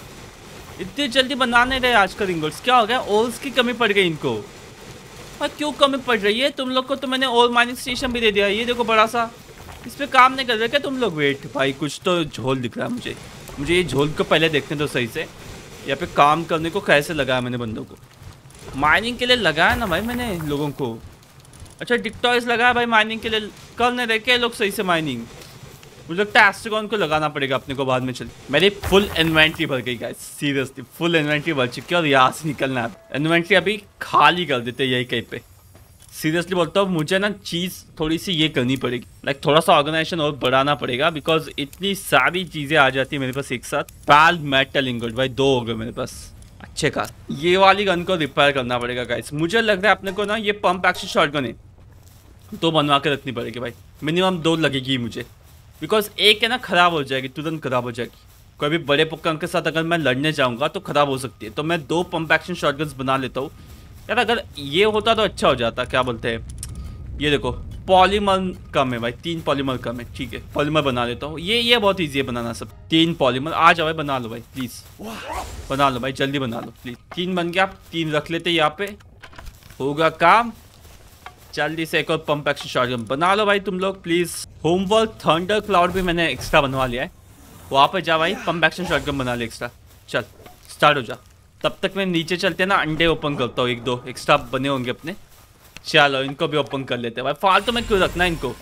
इतनी जल्दी बना नहीं रहे आजकल इंगोट्स क्या हो गया? ओल्स की कमी पड़ गई इनको। भाई क्यों कमी पड़ रही है? तुम लोग को तो मैंने ओल माइनिंग स्टेशन भी दे दिया ये देखो बड़ा सा। इस पर काम नहीं कर रहे क्या तुम लोग? वेट भाई, कुछ तो झोल दिख रहा है मुझे। मुझे ये झोल को पहले देखने दो सही से। यहाँ पे काम करने को कैसे लगाया मैंने बंदों को? माइनिंग के लिए लगाया ना भाई मैंने लोगों को। अच्छा डिक्टॉयस लगाया भाई माइनिंग के लिए। कल नहीं देखे लोग सही से माइनिंग मुझे लगता है एस्ट्रिकॉन को लगाना पड़ेगा अपने को बाद में चल। मेरी फुल इन्वेंट्री भर गई गाइस सीरियसली फुल इन्वेंट्री भर चुकी है और यहाँ से निकलना है। इन्वेंट्री अभी खाली कर देते यही कहीं पे। सीरियसली बोलता हूँ मुझे ना चीज़ थोड़ी सी ये करनी पड़ेगी। लाइक like, थोड़ा सा ऑर्गेनाइजेशन और बढ़ाना पड़ेगा बिकॉज़ इतनी सारी चीज़ें आ जाती है मेरे पास एक साथ। पैल मेटल इंगोट भाई दो हो गए मेरे पास। अच्छे का ये वाली गन को रिपेयर करना पड़ेगा गाइस मुझे लग रहा है अपने को ना ये पंप एक्शन शॉर्ट गन है तो बनवा के रखनी पड़ेगी भाई। मिनिमम दो लगेगी मुझे। बिकॉज़ एक है ना, ख़राब हो जाएगी, तुरंत ख़राब हो जाएगी। कोई भी बड़े पुक्कन के साथ अगर मैं लड़ने जाऊँगा तो ख़राब हो सकती है। तो मैं दो पंप एक्शन शॉर्ट बना लेता हूँ। यार, अगर ये होता तो अच्छा हो जाता, क्या बोलते हैं? ये देखो पॉलीमर कम है भाई, तीन पॉलीमर कम है, ठीक है। पॉलीमर बना लेता हूँ। ये ये बहुत ईजी है बनाना सब। तीन पॉलीमर आ जाओ भाई, बना लो भाई प्लीज़ बना लो भाई, जल्दी बना लो प्लीज़ तीन बन गया, आप तीन रख लेते यहाँ पे। होगा काम। जल्दी से एक और पंप एक्शन शॉट बना लो भाई तुम लोग प्लीज़ होमवर्क थंडर क्लाउड भी मैंने एक्स्ट्रा बनवा लिया है। वहाँ पर जा भाई पंप एक्शन शॉट बना लिया एक्स्ट्रा चल स्टार्ट हो जा। तब तक मैं नीचे चलते ना, अंडे ओपन करता हूँ एक दो एक्स्ट्रा बने होंगे अपने। चलो, इनको भी ओपन कर लेते हैं। भाई, फालतू में क्यों रखना इनको?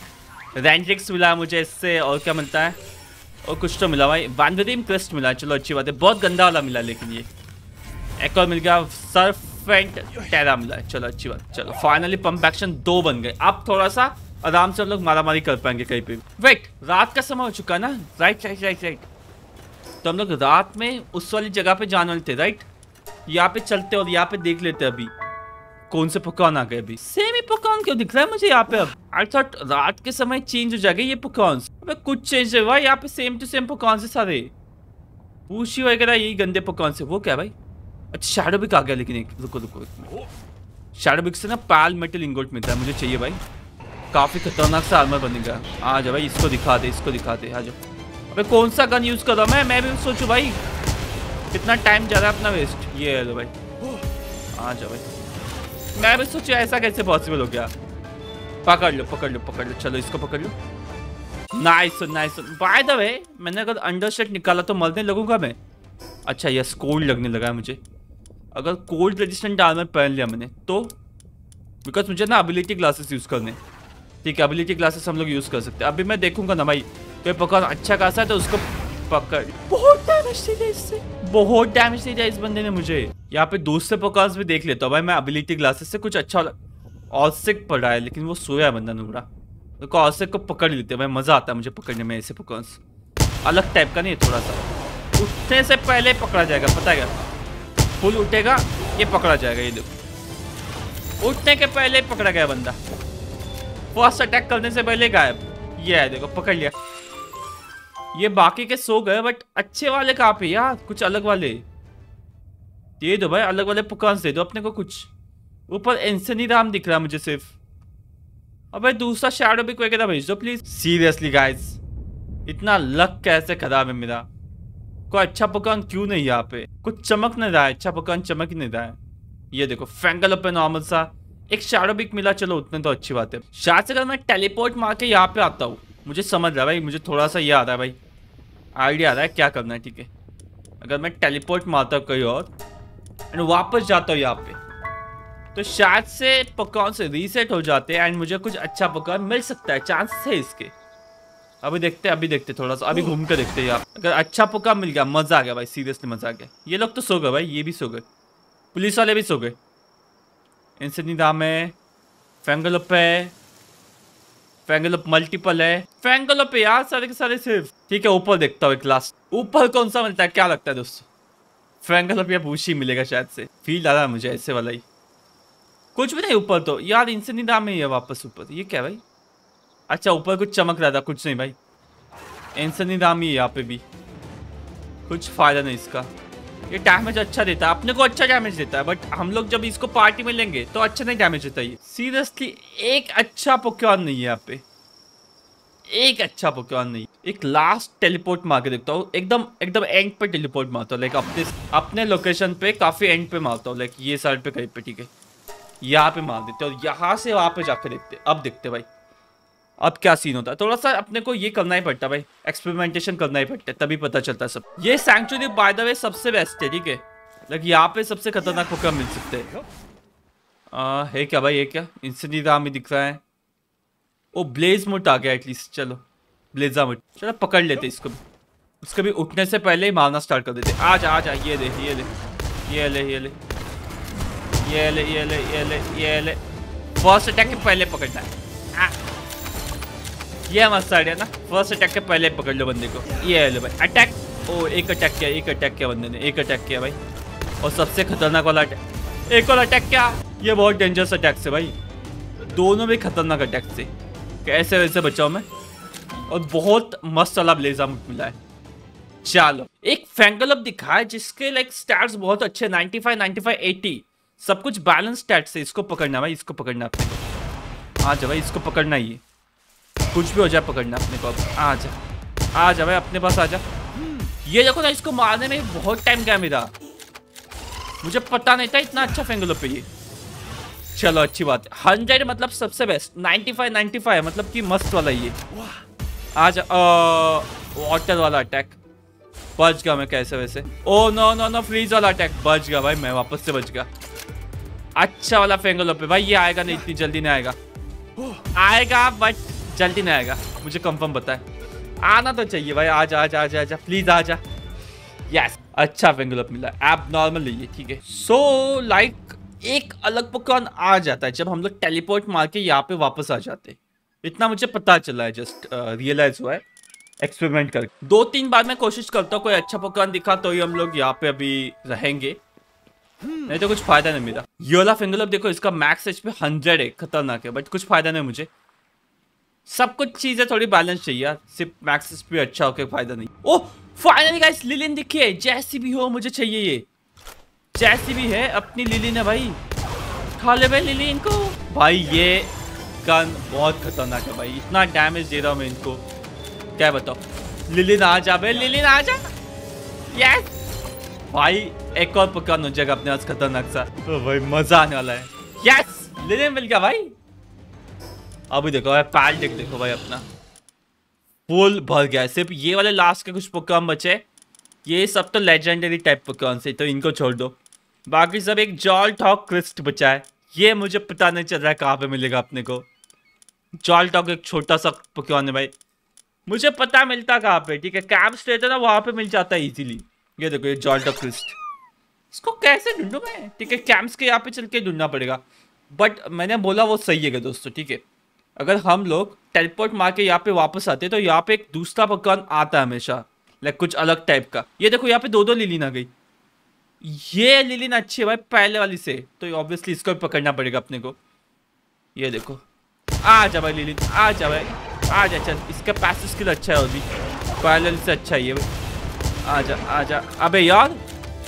रेंट्रिक्स मिला मुझे इससे, और क्या मिलता है? और कुछ तो मिला भाई। वैनवरीम क्रिस्ट मिला चलो अच्छी बात है। बहुत गंदा वाला मिला, लेकिन ये। एक और मिल गया सर्फ टेरा मिला। चलो, अच्छी बात। चलो फाइनली पंप एक्शन दो बन गए। अब थोड़ा सा आराम से हम लोग मारा मारी कर पाएँगे कहीं पे वेट रात का समय हो चुका ना? राइट राइट राइट राइट तो हम लोग रात में उस वाली जगह पे जाने वाले थे राइट यहाँ पे चलते और यहाँ पे देख लेते अभी। कौन से पकवान आ गए अभी? सेम ही पकवान क्यों दिख रहा है मुझे यहाँ पे अब? आई थॉट रात के समय चेंज हो जाएगा ये पकवान। अबे कुछ चेंज हुआ, यहाँ पे सेम टू सेम पकवान से सारे। पूछी वगैरह यही गंदे पकवान से। वो क्या भाई? अच्छा शैडो बिक आ गया, लेकिन एक रुको रुको शैडो बिक से ना पाल मेटल इंगोट मिलता है, मुझे चाहिए भाई। काफ़ी खतरनाक सा आर्मर बनेगा। आ जा भाई, इसको दिखा दे, इसको दिखा दे, आ जाओ अबे, कौन सा गन यूज़ कर रहा मैं? मैं भी सोचू भाई। कितना टाइम जा रहा है अपना वेस्ट ये है भाई। आ जाओ भाई। मैं भी सोचू, ऐसा कैसे पॉसिबल हो गया? पकड़ लो पकड़ लो पकड़ लो। चलो, इसको पकड़ लो। Nice nice by the way मैंने अगर अंडर निकाला तो मरने लगूँगा मैं। अच्छा यस कोल्ड लगने लगा है मुझे। अगर कोल्ड रेजिस्टेंट आर्मर पहन लिया मैंने तो बिकॉज़ मुझे ना एबिलिटी ग्लासेस यूज़ करने ठीक है एबिलिटी क्लासेस हम लोग यूज़ कर सकते हैं। अभी मैं देखूँगा ना भाई, कोई पकड़ अच्छा खासा है तो उसको पकड़। बहुत डैमेज दे दिया इससे। बहुत डैमेज दे दिया इस बंदे ने मुझे। यहाँ पे दूसरे पकास भी देख लेता हूँ भाई, मैं एबिलिटी ग्लासेस से कुछ अच्छा औसिक पढ़ा है, लेकिन वो सोया बंदा नुबड़ा तो औसिक को पकड़ लेते हैं भाई, मज़ा आता है मुझे पकड़ने में ऐसे पकास अलग टाइप का नहीं है, थोड़ा सा। उठने से पहले पकड़ा जाएगा, पता है क्या? फुल उठेगा, ये पकड़ा जाएगा, ये देखो। उठने के पहले पकड़ा गया बंदा। फ़र्स्ट अटैक करने से पहले गायब। ये है, देखो, पकड़ लिया। ये बाकी के सो गए बट अच्छे वाले कहाँ पे यार? कुछ अलग वाले। दे दो भाई, अलग वाले पुकान दे दो अपने को कुछ। ऊपर इंसनी राम दिख रहा है मुझे सिर्फ़। अबे दूसरा शैडो भी कोई कहता भेज दो प्लीज़ सीरियसली गाइस इतना लक कैसे खराब है मेरा? कोई अच्छा पकान क्यों नहीं यहाँ पे? कुछ चमक नहीं रहा है अच्छा पकान चमक ही नहीं रहा है ये देखो फैंगल पे नॉर्मल सा। एक शैडो बिक मिला, चलो, उतने तो अच्छी बात है। शायद से अगर मैं टेलीपोर्ट मार के यहाँ पे आता हूँ, मुझे समझ रहा है भाई, मुझे थोड़ा सा ये आ रहा है भाई। आइडिया आ रहा है क्या करना है, ठीक है। अगर मैं टेलीपोर्ट मारता हूँ कहीं और एंड वापस जाता हूँ यहाँ पे तो शायद से पकवान से रीसेट हो जाते हैं एंड मुझे कुछ अच्छा पकवान मिल सकता है चांस है इसके। अभी देखते अभी देखते थोड़ा सा। अभी घूम के देखते हैं अगर अच्छा पुका मिल गया, मज़ा आ गया भाई, सीरियसली मज़ा आ गया। ये लोग तो सो गए भाई, ये भी सो गए। पुलिस वाले भी सो गए। इनसे निदाम है, फेंगलोप है, फेंगलोप मल्टीपल है। फेंगलोप यार, सारे के सारे सिर्फ़ ठीक है, ऊपर देखता हूँ एक लास्ट ऊपर कौन सा मिलता है, क्या लगता है दोस्तों? फेंगलोप या पूछी मिलेगा शायद से। फील आ रहा है मुझे ऐसे वाला ही। कुछ भी नहीं, ऊपर तो। यार इनसे निदाम ही है वापस ऊपर। ये क्या भाई? अच्छा ऊपर कुछ चमक रहा था, कुछ नहीं भाई। इनसे निदाम ही है यहाँ पे भी। कुछ फ़ायदा नहीं इसका। ये डैमेज अच्छा देता है, अपने को अच्छा डैमेज देता है बट हम लोग जब इसको पार्टी में लेंगे तो अच्छा नहीं डैमेज देता ये। सीरियसली एक अच्छा पोक्योन नहीं है यहाँ पे। एक अच्छा पोक्योन नहीं एक लास्ट टेलीपोर्ट मार के देखता हूँ। एकदम एकदम एंड पे टेलीपोर्ट मारता हूँ लाइक अपने अपने लोकेशन पे काफ़ी एंड पे मारता हूँ लाइक ये साइड पे कहीं पे, ठीक है। यहाँ पे मार देते और यहाँ से वहाँ पे जाके देखते अब देखते भाई। अब क्या सीन होता है? थोड़ा सा अपने को ये करना ही पड़ता भाई। एक्सपेरिमेंटेशन करना ही पड़ता है, तभी पता चलता है सब। ये सैंक्चुरी बाय द वे सबसे बेस्ट है, ठीक है? लाइक यहाँ पे सबसे खतरनाक पोका मिल सकते हैं। है क्या भाई ये क्या? इंस्टेंटली राम में दिख रहा है। ओ ब्लेज मुट आ गया एटलीस्ट चलो। ब्लेजा मुट चलो, पकड़ लेते इसको भी। उसके भी उठने से पहले ही मारना स्टार्ट कर देते आ जा आ जा, ये ले ये ले। ये ले ये ले। ये ले ये ले ये ले ये ले। फ़र्स्ट अटैक पहले पकड़ना है। ये मस्त आइडिया ना फ़र्स्ट अटैक के पहले पकड़ लो बंदे को। ये लो भाई अटैक ओ एक अटैक किया, एक अटैक किया बंदे ने, एक अटैक किया भाई। और सबसे खतरनाक वाला अटैक एक और अटैक क्या। ये बहुत डेंजरस अटैक से भाई। दोनों भी खतरनाक अटैक से। कैसे वैसे बचाओ मैं? और बहुत मस्त वाला ब्लेजा मिला है। चलो, एक फैंगल दिखा है, जिसके लाइक स्टैट्स बहुत अच्छे 95 95 80 सब कुछ बैलेंस स्टैट्स है इसको पकड़ना भाई, इसको पकड़ना। हाँ जा भाई, इसको पकड़ना ही है। कुछ भी हो जाए पकड़ना अपने को अब। आ जा। आ जा भाई, अपने पास आ जा। ये देखो ना, इसको मारने में बहुत टाइम गया मेरा। मुझे पता नहीं था इतना अच्छा फेंगलो पे ये। चलो, अच्छी बात है। हंड्रेड मतलब सबसे best ninety five ninety five मतलब कि मस्त वाला ये। आ जा। वाटर वाला अटैक बच गया मैं कैसे वैसे? Oh no no no freeze वाला अटैक बच गया भाई, मैं वापस से बच गया। अच्छा वाला फेंगलो पे भाई, ये आएगा नहीं, इतनी जल्दी नहीं आएगा। आएगा बट जल्दी नहीं आएगा। मुझे कंफर्म है आना तो चाहिए भाई। आजा आजा आजा आजा प्लीज़ आजा यस अच्छा फेंगल मिला। ऐप नॉर्मल लीजिए ठीक है। सो लाइक एक अलग पकवान आ जाता है जब हम लोग टेलीपोर्ट मार के यहाँ पे वापस आ जाते इतना मुझे पता चला है जस्ट रियलाइज़ हुआ है। एक्सपेरिमेंट कर दो तीन बार मैं कोशिश करता हूँ, कोई अच्छा पकवान दिखा तो ही हम लोग यहाँ पे अभी रहेंगे। नहीं तो कुछ फ़ायदा नहीं मिला। योला फिंगर देखो, इसका मैक्स एच पे हंड्रेड है, खतरनाक है बट कुछ फ़ायदा नहीं मुझे। सब कुछ चीज़ें थोड़ी बैलेंस चाहिए सिर्फ़ मैक्स पे अच्छा होकर फ़ायदा नहीं। ओ फाइनली गाइस लिलिन दिखी जैसी भी हो मुझे चाहिए ये। जैसी भी है, अपनी लिलिन है भाई। खा ले भाई लिलिन को भाई ये गन बहुत खतरनाक है भाई। इतना डैमेज दे रहा हूँ मैं इनको। क्या बताओ लिलिन आ जा भाई, लिलिन आ जा। यस भाई, एक और पकड़ हो जाएगा अपने पास खतरनाक सा। तो भाई, मज़ा आने वाला है। यस लिलिन मिल गया भाई। अभी देखो भाई, पैल देख, देखो भाई अपना। फुल भर गया है। सिर्फ़ ये वाले लास्ट के कुछ पकवान बचे। ये सब तो लेजेंडरी टाइप पकवान से तो इनको छोड़ दो। बाकी सब एक जॉल टॉक क्रिस्ट बचा है। ये मुझे पता नहीं चल रहा है कहाँ पे मिलेगा अपने को। जॉल टॉक एक छोटा सा पकवान है भाई। मुझे पता मिलता कहाँ पे, ठीक है? कैंप्स है ना वहाँ पे मिल जाता है इजीली ये देखो, ये जॉल टॉक क्रिस्ट इसको कैसे ढूंढू मैं? ठीक है कैंप्स के यहाँ पे चल के ढूंढना पड़ेगा। बट मैंने बोला वो सही है दोस्तों, ठीक है? अगर हम लोग टेलीपोर्ट मार के यहाँ पे वापस आते तो यहाँ पे एक दूसरा पकवान आता है हमेशा। लाइक कुछ अलग टाइप का। ये देखो, यहाँ पे दो दो लिलीन आ गई। ये लिलीन अच्छी है भाई, पहले वाली से। तो ऑब्वियसली इसको भी पकड़ना पड़ेगा अपने को। ये देखो। आ जा भाई लिलीन आ जा भाई। आ जा, चल। इसका पैस स्किल अच्छा है अभी पहले से अच्छा है ये भाई। आ जा आ जा। अबे यार,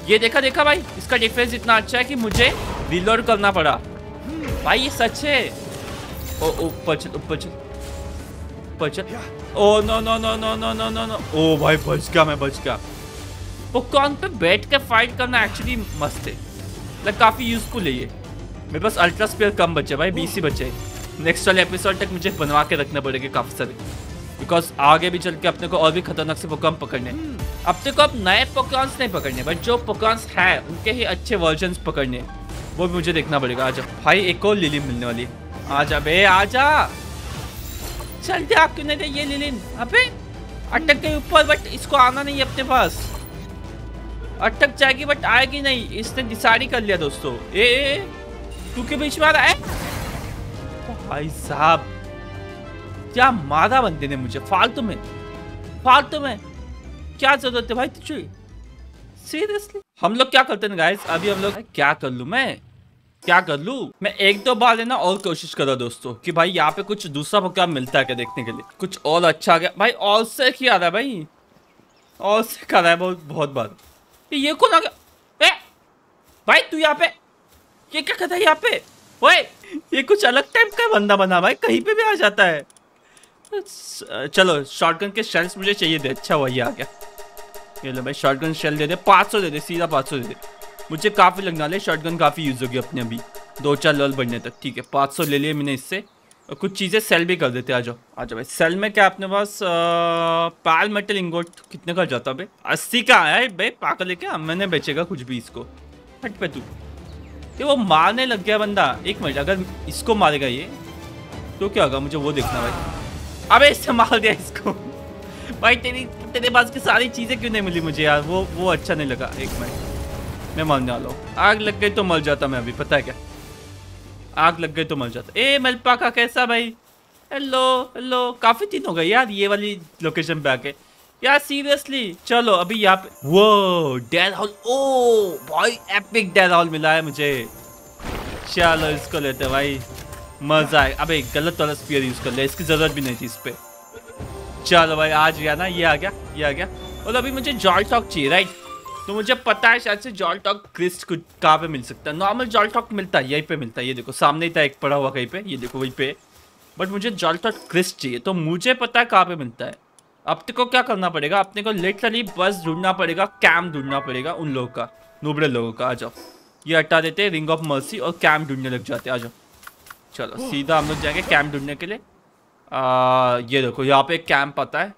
ये देखा देखा भाई। इसका डिफेंस इतना अच्छा है कि मुझे रिलोड करना पड़ा। भाई, ये सच है। ओ ऊपर चल ऊपर चल ऊपर चल ओ no no no no no no no no. Oh भाई बच गया मैं बच गया। पॉपकॉर्न पे बैठ के फाइट करना एक्चुअली मस्त है। लाइक काफ़ी यूजफुल है ये। मेरे पास अल्ट्रा स्पेयर कम बचे भाई बीस ही बचे। नेक्स्ट वाले एपिसोड तक मुझे बनवा के रखने पड़ेंगे काफ़ी सारे। बिकॉज़ आगे भी चल के अपने को और भी खतरनाक से पॉपकॉर्न पकड़ने। अपने को अब नए पॉपकॉर्न्स नहीं पकड़ने बट जो पॉपकॉर्न्स है उनके ही अच्छे वर्जन पकड़ने। वो भी मुझे देखना पड़ेगा आजा। भाई एक और लिली मिलने वाली। आजा बे आजा। चलते आप क्यों नहीं ये लिलिन? अबे अटक गई ऊपर बट इसको आना नहीं अपने पास। अटक जाएगी बट आएगी नहीं। इसने डिसाइड कर लिया दोस्तों। ए, ए तू के बीच में आ रहा है? भाई साहब क्या मारा बंदे ने मुझे फालतू में। फालतू में। क्या ज़रूरत है भाई तुझे? सीरियसली हम लोग क्या करते हैं गाइस अभी हम लोग क्या कर लू मैं? क्या कर लू? मैं एक दो बार लेना और कोशिश करा दोस्तों कि भाई यहाँ पे कुछ दूसरा प्रोग्राम मिलता है क्या देखने के लिए? कुछ और अच्छा आ गया भाई और से क्या आ रहा है भाई? और से कर रहा है? बहुत बहुत बार। ये कौन आ गया? भाई तू यहाँ पे? ये क्या कहता है यहाँ पे? ओए, ये कुछ अलग टाइप का बंदा बना भाई, कहीं पे भी आ जाता है। चलो शॉटगन के शेल्स मुझे चाहिए थे। अच्छा वही आ गया। ये लो भाई शॉटगन शेल दे दे, पाँच सौ दे दे, सीधा पाँच सौ दे दे। मुझे काफ़ी लगना ले शॉटगन काफ़ी यूज़ होगी अपने अभी। दो चार लेवल बढ़ने तक। ठीक है, पाँच सौ ले लिए मैंने इससे। और कुछ चीज़ें सेल भी कर देते आ जाओ आ जाओ भाई। सेल में क्या अपने पास पाल मेटल इंगोट कितने का जाता भाई? अस्सी का आया है भाई है क्या? मैंने बेचेगा कुछ भी इसको। हट पे तू। ये वो मारने लग गया बंदा। एक मिनट, अगर इसको मारेगा ये तो क्या होगा? मुझे वो देखना भाई। अबे इससे मार दिया इसको। भाई, तेरी, तेरे पास की सारी चीज़ें क्यों नहीं मिली मुझे यार? वो वो अच्छा नहीं लगा। एक मिनट। मैं मरने वाला हूँ। आग लग गई तो मर जाता मैं अभी, पता है क्या? आग लग गई तो मर जाता। ए, मलपा का कैसा भाई? हेलो हेलो काफ़ी दिन हो गए यार ये वाली लोकेशन पे आके। यार सीरियसली चलो, अभी यहाँ पे वो डेड हॉल ओ, भाई एपिक डेड हॉल मिला है मुझे। चलो, इसको लेते भाई। मज़ा आए। अबे, गलत वाला स्पीयर यूज़ कर ले। इसकी ज़रूरत भी नहीं थी इस पे। चलो भाई, आज गया ना? ये आ गया, ये आ गया। और अभी मुझे जॉल टॉक चाहिए राइट तो मुझे पता है शायद से जॉल टॉक क्रिस्ट कहाँ पे मिल सकता है। नॉर्मल जॉल टॉक मिलता है यहीं पे मिलता है। ये देखो सामने ही था एक पड़ा हुआ कहीं पे। ये देखो वहीं पे। बट मुझे जॉल टॉक क्रिस्ट चाहिए तो मुझे पता है कहाँ पे मिलता है। अब को क्या करना पड़ेगा? अपने को लिटरली बस ढूंढना पड़ेगा कैम ढूंढना पड़ेगा उन लोगों का नुबड़े लोगों का। आ जाओ। ये हटा देते हैं रिंग ऑफ़ मर्सी और कैम ढूँढने लग जाते आ जाओ। चलो सीधा हम लोग जाएँगे कैम्प ढूँढने के लिए। आ, ये देखो यहाँ पे एक कैंप आता है।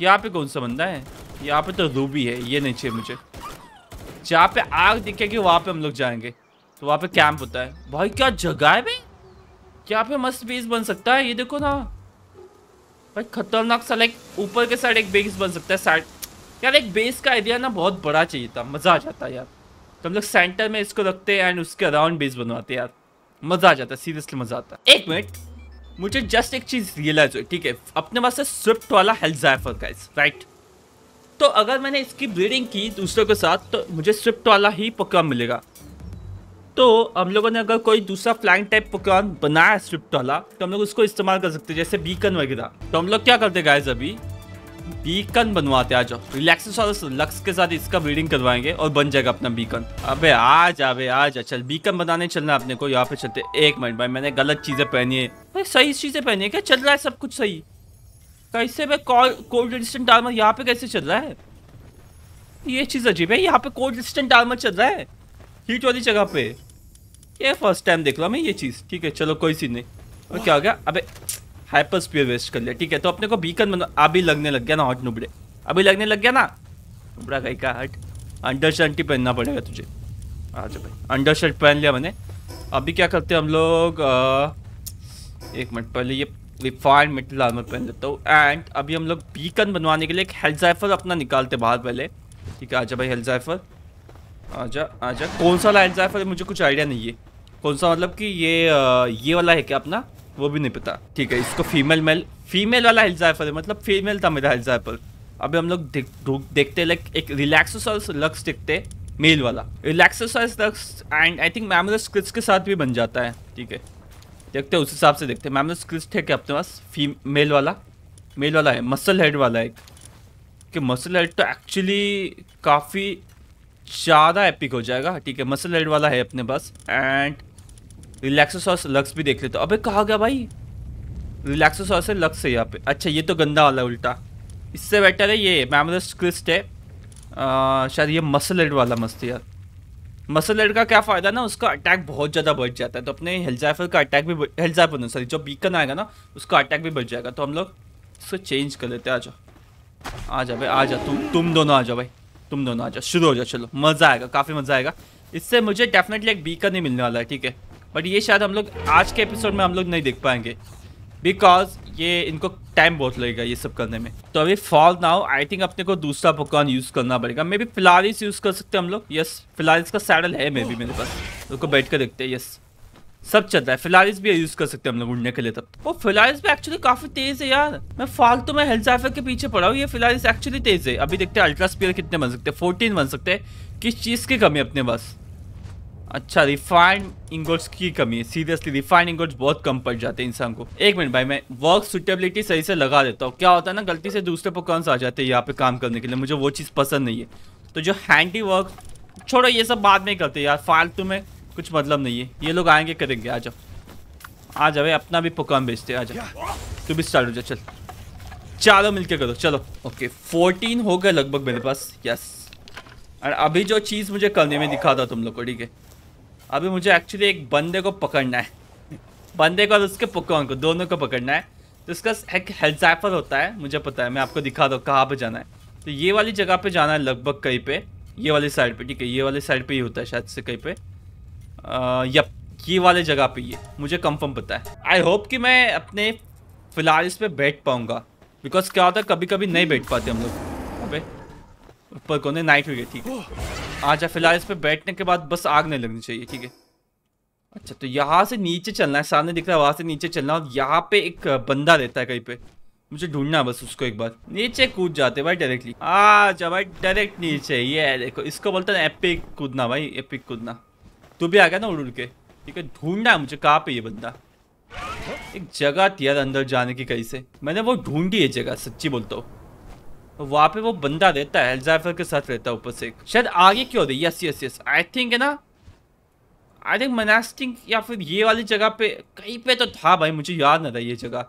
यहाँ पे कौन सा बंदा है? यहाँ पे तो रूबी है, ये नहीं चाहिए मुझे। जहाँ पे आग दिखेगी, वहाँ पे हम लोग जाएँगे। तो वहाँ पे कैंप होता है। भाई, क्या जगह है भाई? क्या पे मस्त बेस बन सकता है, ये देखो ना। भाई, खतरनाक सा लाइक ऊपर के साइड एक बेस बन सकता है साइड यार, एक बेस का आइडिया ना बहुत बड़ा चाहिए था। मज़ा आ जाता है यार। तो हम लोग सेंटर में इसको रखते हैं एंड उसके अराउंड बेस बनवाते हैं यार। मज़ा आ जाता है सीरियसली मज़ा आता है। एक मिनट मुझे जस्ट एक चीज़ रियलाइज़ हुई, ठीक है? अपने पास स्विफ्ट वाला हेल्थ जायफर गाइस राइट तो अगर मैंने इसकी ब्रीडिंग की दूसरों के साथ तो मुझे स्विफ्ट वाला ही पकवान मिलेगा। तो हम लोगों ने अगर कोई दूसरा फ्लाइंग टाइप पकवान बनाया स्विफ्ट वाला तो हम लोग उसको इस्तेमाल कर सकते हैं, जैसे बीकन वगैरह। तो हम लोग क्या करते गाइज़ अभी? बीकन बनवाते आ जाओ रिलैक्सेस लक्स के साथ इसका ब्रीडिंग करवाएँगे और बन जाएगा अपना बीकन। अबे आ जा अबे आ जा चल, बीकन बनाने चलना अपने को, यहाँ पे चलते। एक मिनट भाई, मैंने गलत चीज़ें पहनी है। भाई, सही चीज़ें पहनी है क्या? चल रहा है सब कुछ सही? कैसे भाई कोल्ड रेजिस्टेंट आर्मर यहाँ पे कैसे चल रहा है? ये चीज़ अजीब है, यहाँ पे कोल्ड रेजिस्टेंट आर्मर चल रहा है? हीट वाली जगह पे। ये फ़र्स्ट टाइम देख रहा मैं ये चीज़। ठीक है, चलो कोई सीन नहीं। और क्या हो गया? अबे हाइपर स्पीयर वेस्ट कर लिया। ठीक है तो अपने को बीकन बना अभी लगने लग गया ना हॉट नुबड़े। अभी लगने लग गया ना? नुबड़ा कहीं का हट। अंडर शर्ट ही पहनना पड़ेगा तुझे। अच्छा भाई। अंडर शर्ट पहन लिया मैंने। अभी क्या करते हैं हम लोग? एक मिनट पहले ये रिफाइंड मेटल आर्मर पहन लेता हूँ। एंड अभी हम लोग बीकन बनवाने के लिए एक हेल्जाइफर अपना निकालते बाहर पहले। ठीक है आजा भाई हेल्जाइफर आजा आजा कौन सा वाला हेल्जाइफर मुझे कुछ आइडिया नहीं है। कौन सा मतलब कि ये आ, ये वाला है क्या अपना? वो भी नहीं पता। ठीक है इसको फीमेल मेल फीमेल वाला हेल्जाइफर है मतलब फीमेल था मेरा हिल हेल्जाइफर अभी हम लोग देख, देखते लाइक एक रिलैक्सोसर्स लक्स देखते मेल वाला। Relaxaurus Lux and I think Mammorest Cryst के साथ भी बन जाता है ठीक है। देखते हैं उस हिसाब से देखते हैं। मैम स्क्रिस्ट है क्या अपने पास? फीमेल वाला? मेल वाला है मसल हेड वाला एक। कि मसल हेड तो एक्चुअली काफ़ी ज़्यादा एपिक हो जाएगा ठीक है। मसल हेड वाला है अपने पास एंड रिलैक्सोसॉस लक्स भी देख लेते अबे, कहा गया भाई? रिलैक्सोसॉस है लक्स है यहाँ पे। अच्छा ये तो गंदा वाला उल्टा। इससे बेटर है ये मैमरस क्रिस्ट है। शायद ये मसल हेड वाला मस्त यार। मसल हेड का क्या फ़ायदा ना, उसका अटैक बहुत ज़्यादा बढ़ जाता है। तो अपने हेल्जाइफर का अटैक भी हेल्जाइफर सॉरी जो बीकन आएगा ना, उसका अटैक भी बढ़ जाएगा। तो हम लोग इसको चेंज कर लेते आ जाओ। आ जाओ भाई, आ जाओ तुम तुम दोनों आ जाओ भाई। तुम दोनों आ जाओ। शुरू हो जाओ, चलो। मज़ा आएगा, काफ़ी मज़ा आएगा। इससे मुझे डेफिनेटली एक बीकन ही मिलने वाला है, ठीक है? बट ये शायद हम लोग, आज के एपिसोड में हम लोग नहीं देख पाएँगे। बिकॉज़ ये इनको टाइम बहुत लगेगा ये सब करने में। तो अभी फॉल नाउ आई थिंक अपने को दूसरा पोकॉन यूज़ करना पड़ेगा। मे बी फिलारिस यूज़ कर सकते हैं हम लोग। यस फिलारिस का सैडल है मे बी मेरे पास। उसको बैठ कर देखते हैं यस सब चल रहा है। फिलारिस भी यूज़ कर सकते हैं हम लोग उड़ने के लिए तब। वो फिलारिस भी एक्चुअली काफ़ी तेज़ है यार। मैं फालतू मैं हेल्थ के पीछे पड़ा हूँ। ये फिलारिस एक्चुअली तेज़ है। अभी देखते हैं अल्ट्रा स्पीयर कितने बन सकते हैं। फोर्टीन बन सकते हैं। किस चीज़ की कमी अपने पास? अच्छा रिफाइंड इंगोट्स की कमी है। सीरियसली रिफाइंड इंगोट्स बहुत कम पड़ जाते हैं इंसान को। एक मिनट भाई, मैं वर्क सुटेबिलिटी सही से लगा देता हूँ। क्या होता है ना, गलती से दूसरे पोकॉन्स आ जाते हैं यहाँ पे काम करने के लिए। मुझे वो चीज़ पसंद नहीं है। तो जो हैंडी वर्क छोड़ो, ये सब बाद में करते यार। फालतू में कुछ मतलब नहीं है। ये लोग आएँगे, करेंगे। आ जाओ। आ जाओ अपना भी पोकॉन बेचते आ जाओ। तू भी स्टार्ट हो जा, चल। चारों मिलके करो, चलो। ओके फोर्टीन हो गए लगभग मेरे पास। यस और अभी जो चीज़ मुझे करने में दिखा था तुम लोग को, ठीक है? अभी मुझे एक्चुअली एक बंदे को पकड़ना है। बंदे को और उसके पकवान को, दोनों को पकड़ना है। तो इसका एक हेल्जाइफर होता है, मुझे पता है, मैं आपको दिखा दो कहाँ पे जाना है। तो ये वाली जगह पे जाना है लगभग कहीं पे, ये वाली साइड पे, ठीक है, ये वाली साइड पे ही होता है शायद से कहीं पे। यप, ये वाले जगह पे ये, मुझे कंफर्म पता है। आई होप कि मैं अपने फ़िलहाल इस पर बैठ पाऊँगा बिकॉज़ क्या होता है कभी कभी नहीं बैठ पाते हम लोग ऊपर कोने नाइट है ठीक है। आजा फ़िलहाल इस पर बैठने के बाद बस आग नहीं लगनी चाहिए, ठीक है। अच्छा तो यहाँ से नीचे चलना है, सामने दिख रहा है, वहाँ से नीचे चलना और यहाँ पे एक बंदा रहता है कहीं पे। मुझे ढूंढना बस उसको एक बार। नीचे कूद जाते भाई डायरेक्टली आजा भाई डायरेक्ट नीचे, ये देखो, इसको बोलते हैं एपिक कूदना भाई एपिक कूदना। तू भी आ गया ना उड़ उड़ के? ठीक है, ढूंढना है मुझे कहाँ पे ये बंदा। एक जगह थी यार अंदर जाने की कहीं से। मैंने वो ढूंढी है जगह, सच्ची बोलता हूँ। वहाँ पे वो बंदा रहता है एल्जाफर के साथ रहता है ऊपर से। शायद आगे क्यों दे yes yes yes I think है ना आई थिंक मनास्टिंग या फिर ये वाली जगह पे कहीं पे तो था भाई मुझे याद ना था ये जगह।